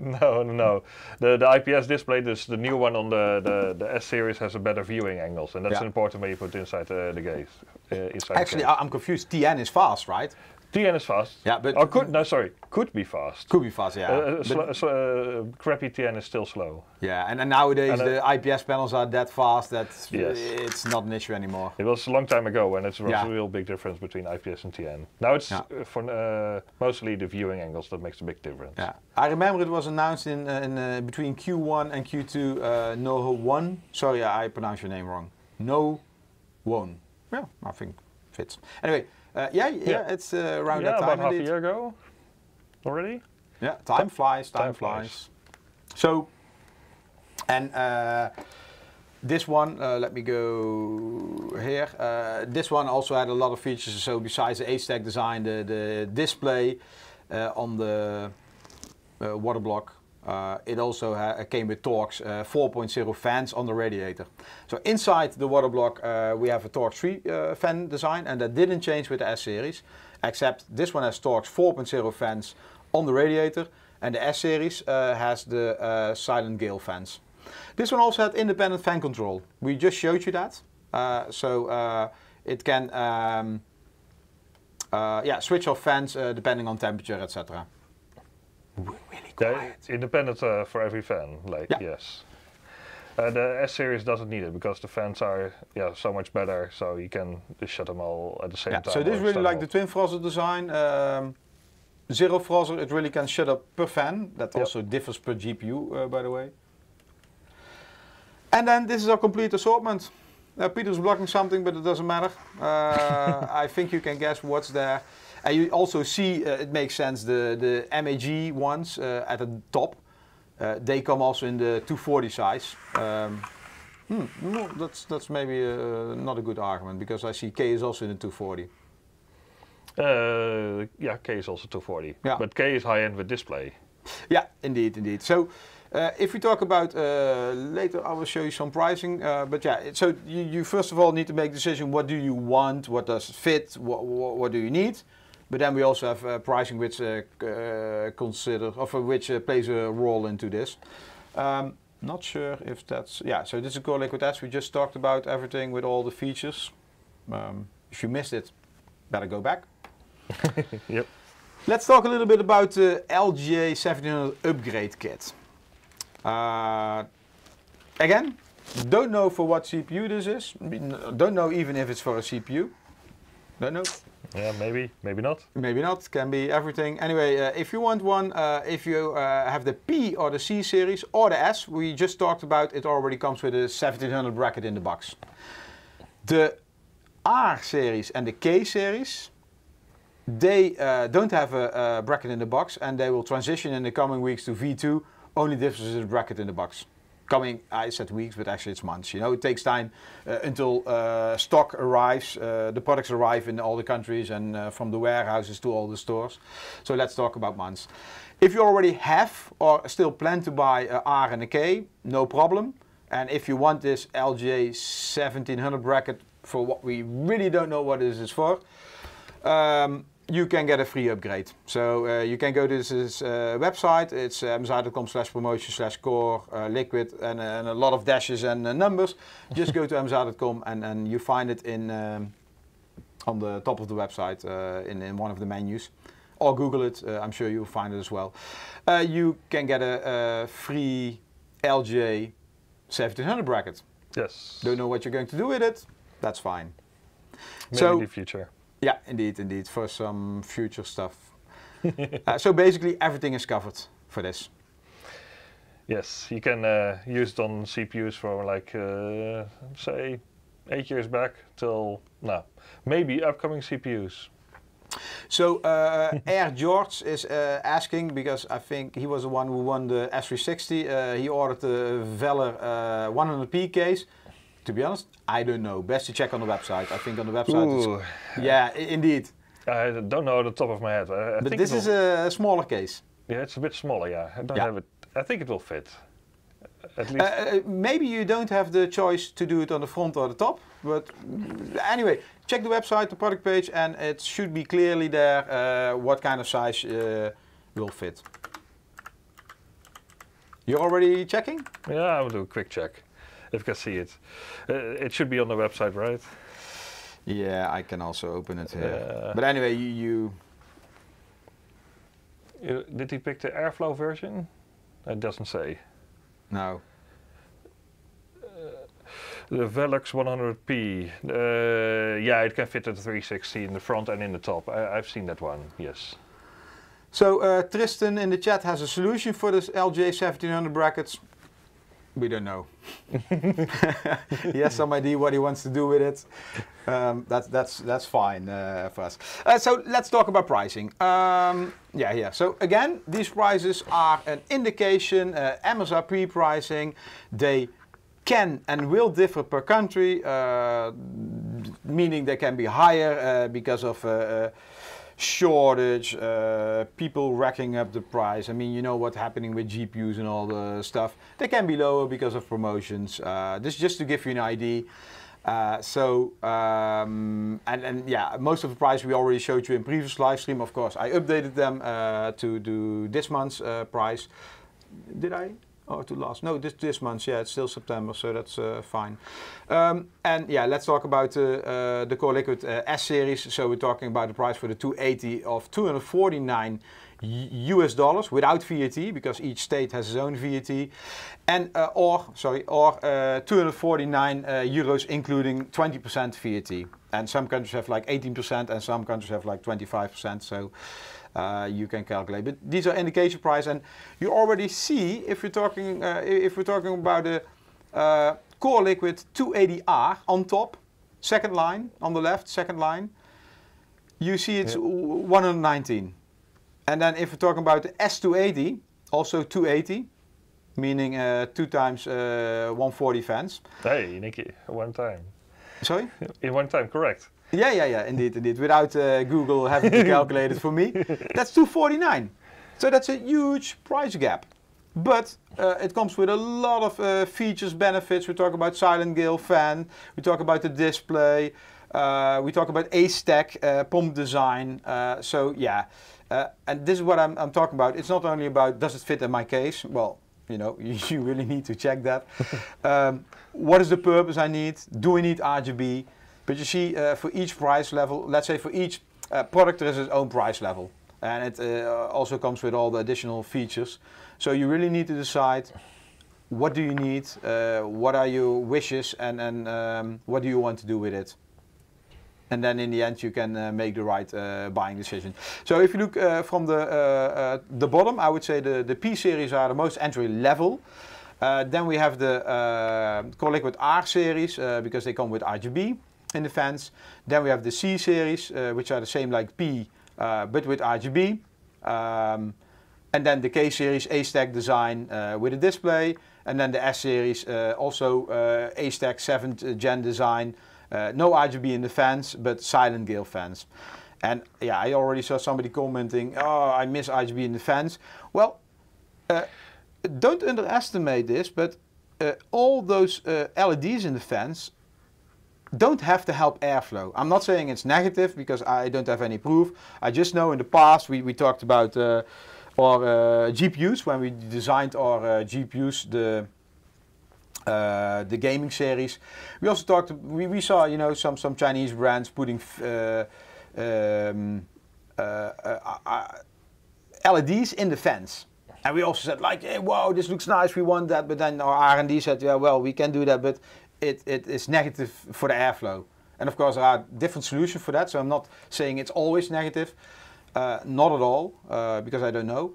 S2: no, no. The the IPS display, this the new one on the, the, the S series has a better viewing angles, and that's
S1: Yeah.
S2: important when you put inside the, the case. Uh, inside
S1: Actually,
S2: the case.
S1: I'm confused. TN is fast, right?
S2: TN is fast.
S1: Yeah, but-
S2: oh, could no, sorry, could be fast.
S1: Could be fast, yeah.
S2: Uh, uh, sl- sl- uh, crappy TN is still slow.
S1: yeah, and, and nowadays
S2: And, uh,
S1: the IPS panels are that fast that
S2: Yes.
S1: it's not an issue anymore.
S2: It was a long time ago when it was
S1: Yeah.
S2: a real big difference between IPS and TN. Now it's
S1: Yeah.
S2: uh, for uh, mostly the viewing angles that makes a big difference.
S1: Yeah, I remember it was announced in, uh, in uh, between Q1 and Q2. Uh, no one. Sorry, I pronounced your name wrong. No one. Yeah, I think fits. Anyway, uh, yeah, yeah,
S2: Yeah.
S1: it's uh, around
S2: Yeah,
S1: that time
S2: about half a year ago already.
S1: Yeah, time flies, time,
S2: time
S1: flies.
S2: flies.
S1: So, and uh, this one, uh, let me go here. Uh, this one also had a lot of features. So besides the Asetek design, the, the display uh, on the uh, water block, uh, it also came with Torx uh, 4.0 fans on the radiator. So inside the water block, uh, we have a Torx 3 uh, fan design, and that didn't change with the S series, except this one has Torx 4.0 fans on the radiator, and the S series uh, has the Silent Gale fans. This one also had independent fan control. We just showed you that. So it can um, yeah, switch off fans depending on temperature, etc.
S2: Yeah,
S1: quiet.
S2: independent uh, for every fan. Like
S1: Yeah.
S2: yes. Uh, the S series doesn't need it because the fans are yeah so much better, so you can just shut them all at the same
S1: Yeah,
S2: time.
S1: so this is really like the twin Frozr design. Um, zero Frozr, it really can shut up per fan. That
S2: Yep.
S1: also differs per GPU, uh, by the way. And then this is our complete assortment. Uh, Peter's blocking something, but it doesn't matter. Uh, I think you can guess what's there. And you also see, uh, it makes sense, the, the MAG ones uh, at the top. Uh, they come also in the 240 size. Um, hmm, no, that's, that's maybe uh, not a good argument because I see K is also in the 240.
S2: Uh, yeah, K is also 240.
S1: Yeah.
S2: But K is high end with display.
S1: Yeah, indeed, indeed. So, uh, if we talk about uh, later, I will show you some pricing. Uh, but yeah, so you, you first of all need to make a decision: what do you want? What does fit? What, what, what do you need? But then we also have uh, pricing, which uh, uh, consider, or for which uh, plays a role into this. Um, not sure if that's yeah. So this is CoreLiquid S. We just talked about everything with all the features. Um, if you missed it, better go back.
S2: Yep.
S1: Let's talk a little bit about the LGA 1700 upgrade kit. Uh, again, don't know for what CPU this is. Don't know even if it's for a CPU. Don't know.
S2: Yeah, maybe, maybe not.
S1: Maybe not. Can be everything. Anyway, uh, if you want one, uh, if you uh, have the P or the C series or the S, we just talked about it already comes with a 1700 bracket in the box. The R series and the K series, they uh, don't have a, a bracket in the box and they will transition in the coming weeks to V2. Only difference is the bracket in the box. Coming, I said weeks, but actually it's months. You know, it takes time uh, until uh, stock arrives, uh, the products arrive in all the countries and uh, from the warehouses to all the stores. So let's talk about months. If you already have or still plan to buy R and a K, no problem. And if you want this LGA 1700 bracket for what we really don't know what this is for, um, you can get a free upgrade. So uh, you can go to this uh, website. It's uh, msi.com slash promotion slash core uh, liquid and, and a lot of dashes and uh, numbers. Just go to msi.com and, and you find it in um, on the top of the website uh, in, in one of the menus. Or Google it. Uh, I'm sure you'll find it as well. Uh, you can get a, a free LGA 1700 bracket.
S2: Yes.
S1: Don't know what you're going to do with it. That's fine.
S2: Maybe
S1: so-
S2: the future.
S1: Yeah, indeed, indeed, for some future stuff. uh, so basically, everything is covered for this.
S2: Yes, you can uh, use it on CPUs for like uh, say eight years back till now, maybe upcoming CPUs.
S1: So uh, Air George is uh, asking because I think he was the one who won the S360. Uh, he ordered the Velox uh, 100p case. To be honest, I don't know. Best to check on the website. I think on the website.
S2: Ooh,
S1: It's, yeah, i- indeed.
S2: I don't know the top of my head. I, I
S1: But
S2: think
S1: this is
S2: will-
S1: a smaller case.
S2: yeah, it's a bit smaller. Yeah, I don't
S1: Yeah.
S2: have it. I think it will fit. At
S1: Uh,
S2: least
S1: uh, maybe you don't have the choice to do it on the front or the top, but anyway, check the website, the product page, and it should be clearly there uh, what kind of size uh, will fit. You're already checking?
S2: Yeah, I will do a quick check. If you can see it. Uh, it should be on the website, right?
S1: Yeah, I can also open it here.
S2: Uh,
S1: but anyway, you, you
S2: You- Did he pick the airflow version? It doesn't say.
S1: no.
S2: The Velox 100p. Uh, yeah, it can fit at the 360 in the front and in the top. I, I've seen that one. Yes.
S1: So uh, Tristan in the chat has a solution for this LGA 1700 brackets. We don't know. he has some idea what he wants to do with it. Um, that's that's that's fine uh, for us. Uh, so let's talk about pricing. Um, yeah, yeah. So again, these prices are an indication. Uh, MSRP pricing. They can and will differ per country, uh, meaning they can be higher uh, because of uh, uh, shortage, uh, people racking up the price. I mean, you know what's happening with GPUs and all the stuff. They can be lower because of promotions. Uh, this just to give you an idea. Uh, so, um, and, and yeah, most of the price we already showed you in previous live stream. Of course, I updated them uh, to do this month's uh, price. Did I? Oh, to last. No, this this month. Yeah, it's still September, so that's uh, fine. Um, and yeah, let's talk about uh, uh, the CoreLiquid uh, S series. So we're talking about the price for the 280 of 249 US dollars without VAT, because each state has its own VAT, and uh, or sorry, or uh, 249 uh, euros including 20% VAT. And some countries have like 18%, and some countries have like 25%. So uh, you can calculate. But these are indication price, and you already see if you're talking uh, if we're talking about the uh, CoreLiquid 280R on top, second line on the left, second line. You see it's
S2: Yeah.
S1: 119, and then if we're talking about the S280, also 280, meaning uh, two times uh, 140 fans.
S2: Hey, Nicky, one time.
S1: Sorry.
S2: In one time, correct.
S1: Yeah, yeah, yeah, indeed, indeed. Without uh, Google having to calculate it for me, that's 249. So that's a huge price gap. But uh, it comes with a lot of uh, features, benefits. We talk about Silent Gale fan. We talk about the display. Uh, we talk about Asetek uh, pump design. Uh, so yeah, uh, and this is what I'm, I'm talking about. It's not only about does it fit in my case. Well, you know, you really need to check that. um, what is the purpose I need? Do I need RGB? But you see, uh, for each price level, let's say for each uh, product, there is its own price level. And it uh, also comes with all the additional features. So you really need to decide what do you need, uh, what are your wishes, and, and um, what do you want to do with it. And then in the end, you can uh, make the right uh, buying decision. So if you look from the, the bottom, I would say the, the P series are the most entry level. Then we have the uh, CoreLiquid R series because they come with RGB in the fans. Then we have the C series, uh, which are the same like P, uh, but with RGB. Um, and then the K series Asetek design uh, with a display. And then the S series uh, also uh, Asetek 7th gen design. No RGB in the fans, but Silent Gale fans. And yeah, I already saw somebody commenting, oh, I miss RGB in the fans. Well, don't underestimate this, but uh, all those uh, LEDs in the fans don't have to help airflow. I'm not saying it's negative because I don't have any proof. I just know in the past we, we talked about uh, our uh, GPUs when we designed our uh, GPUs, the uh, the gaming series. We also talked. We, we saw you know some some Chinese brands putting uh, um, uh, uh, LEDs in the fans. And we also said like, hey, wow, this looks nice, we want that. But then our R&D said, yeah, well, we can do that, but it, it is negative for the airflow. And of course, there are different solutions for that. So I'm not saying it's always negative, uh, not at all, uh, because I don't know.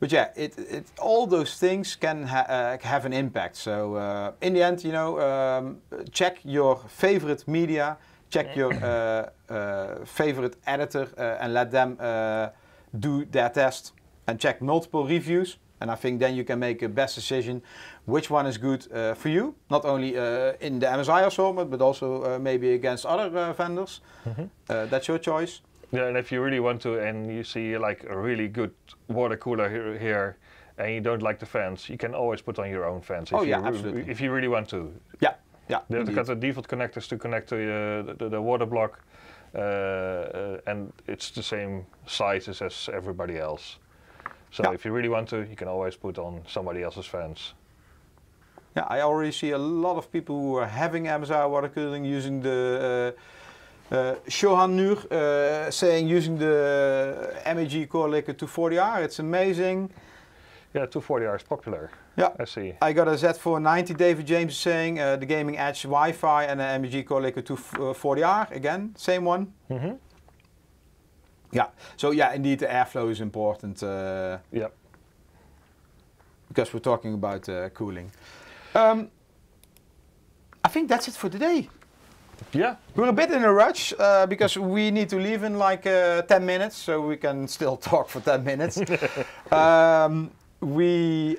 S1: But yeah, it, it, all those things can ha- uh, have an impact. So uh, in the end, you know, um, check your favorite media, check your uh, uh, favorite editor, and let them do their test and check multiple reviews. And I think then you can make a best decision which one is good uh, for you, not only uh, in the MSI assortment, but also uh, maybe against other uh, vendors. Uh, that's your choice.
S2: Yeah, and if you really want to, and you see like a really good water cooler here, here and you don't like the fans, you can always put on your own fans. If
S1: Oh,
S2: you
S1: yeah, absolutely.
S2: If you really want to.
S1: Yeah, Yeah,
S2: They've got the default connectors to connect to uh, the, the water block, uh, uh, and it's the same sizes as everybody else. So
S1: Yeah.
S2: if you really want to, you can always put on somebody else's fans.
S1: Yeah, I already see a lot of people who are having MSI water cooling using the uh, uh, Shohan Nur uh, saying using the MAG core liquid 240R. It's amazing.
S2: Yeah, 240R is popular.
S1: Yeah.
S2: I see.
S1: I got a Z490. David James is saying uh, the Gaming Edge Wi-Fi and a MAG core liquid 240R again, same one.
S2: hmm
S1: Yeah. So yeah, indeed the airflow is important uh,
S2: Yeah.
S1: because we're talking about uh, cooling. Um, I think that's it for today.
S2: Yeah.
S1: We're a bit in a rush uh, because we need to leave in like uh, 10 minutes, so we can still talk for 10 minutes. um, we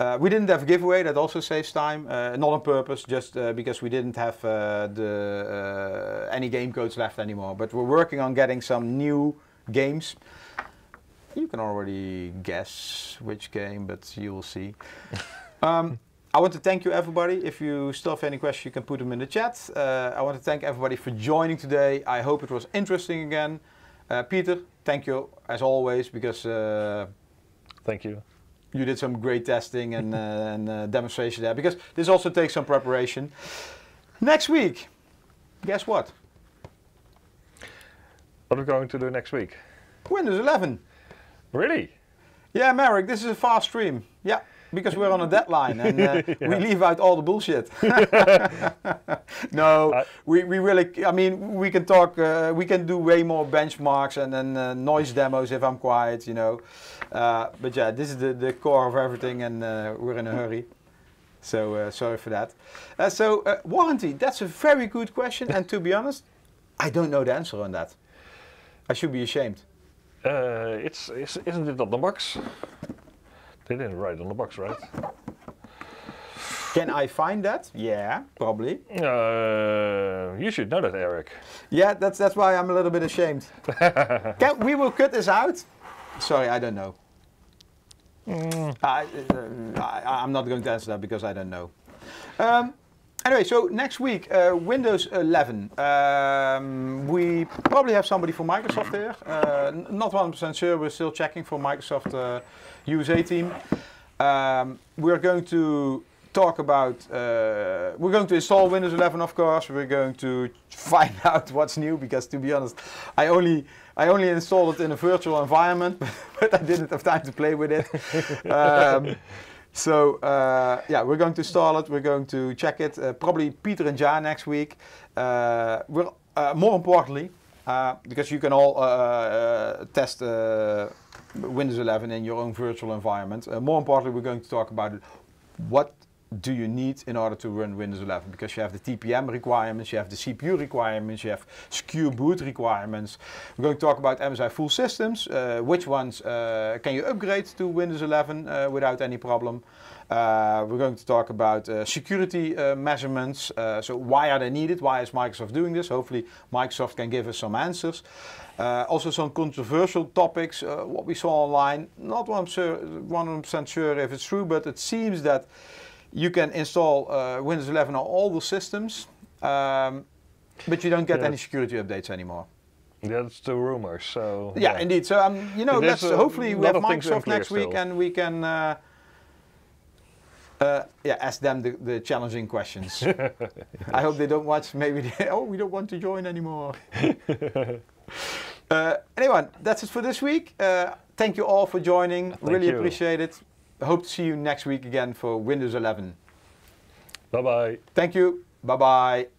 S1: uh, we didn't have a giveaway, that also saves time. Uh, not on purpose, just uh, because we didn't have uh, the uh, any game codes left anymore. But we're working on getting some new games. You can already guess which game, but you'll see. Um, I want to thank you, everybody. If you still have any questions, you can put them in the chat. Uh, I want to thank everybody for joining today. I hope it was interesting again. Uh, Peter, thank you as always because uh,
S2: Thank you.
S1: You did some great testing and, uh, and uh, demonstration there. Because this also takes some preparation. Next week, guess what?
S2: What are we going to do next week?
S1: Windows 11.
S2: Really?
S1: Yeah, Merrick, this is a fast stream. Yeah, because we're on a deadline and uh, we leave out all the bullshit. no,
S2: I-
S1: we, we really, I mean, we can talk, uh, we can do way more benchmarks and then uh, noise demos if I'm quiet, you know. Uh, but yeah, this is the, the core of everything and uh, we're in a hurry. So uh, sorry for that. Uh, so uh, warranty, that's a very good question. And to be honest, I don't know the answer on that. I should be ashamed.
S2: Uh, it's, is, isn't it on the box? They didn't write on the box, right?
S1: Can I find that? Yeah, probably.
S2: Uh, you should know that, Eric.
S1: Yeah, that's that's why I'm a little bit ashamed. Can, we will cut this out. Sorry, I don't know. I, uh, I, I'm not going to answer that because I don't know. Um, anyway, so next week, uh, Windows 11. Um, we probably have somebody from Microsoft there. Uh, not 100% sure. We're still checking for Microsoft uh, USA team. Um, we're going to talk about. Uh, we're going to install Windows 11, of course. We're going to find out what's new because, to be honest, I only I only installed it in a virtual environment, but I didn't have time to play with it. Um, so uh, yeah, we're going to install it. We're going to check it. Uh, probably Peter and Jan next week. Uh, we're, uh, more importantly, uh, because you can all test uh, Windows 11 in your own virtual environment. Uh, more importantly, we're going to talk about. What do you need in order to run Windows 11? Because you have the TPM requirements, you have the CPU requirements, you have secure boot requirements. We're going to talk about MSI full systems. Uh, which ones uh, can you upgrade to Windows 11 uh, without any problem? Uh, we're going to talk about uh, security uh, measurements. So why are they needed? Why is Microsoft doing this? Hopefully Microsoft can give us some answers. Uh, also some controversial topics, uh, what we saw online. Not 100% sure if it's true, but it seems that you can install uh, Windows 11 on all the systems, um, but you don't get
S2: Yeah.
S1: any security updates anymore.
S2: That's the rumor. So
S1: Yeah, indeed. So um, you know, let's hopefully we have Microsoft next week, and we can uh, uh, yeah ask them the, the challenging questions. I hope they don't watch. Maybe they, oh, we don't want to join anymore. uh, anyway, that's it for this week. Uh, thank you all for joining. really
S2: you.
S1: appreciate it. I hope to see you next week again for Windows 11.
S2: Bye bye.
S1: Thank you. Bye bye.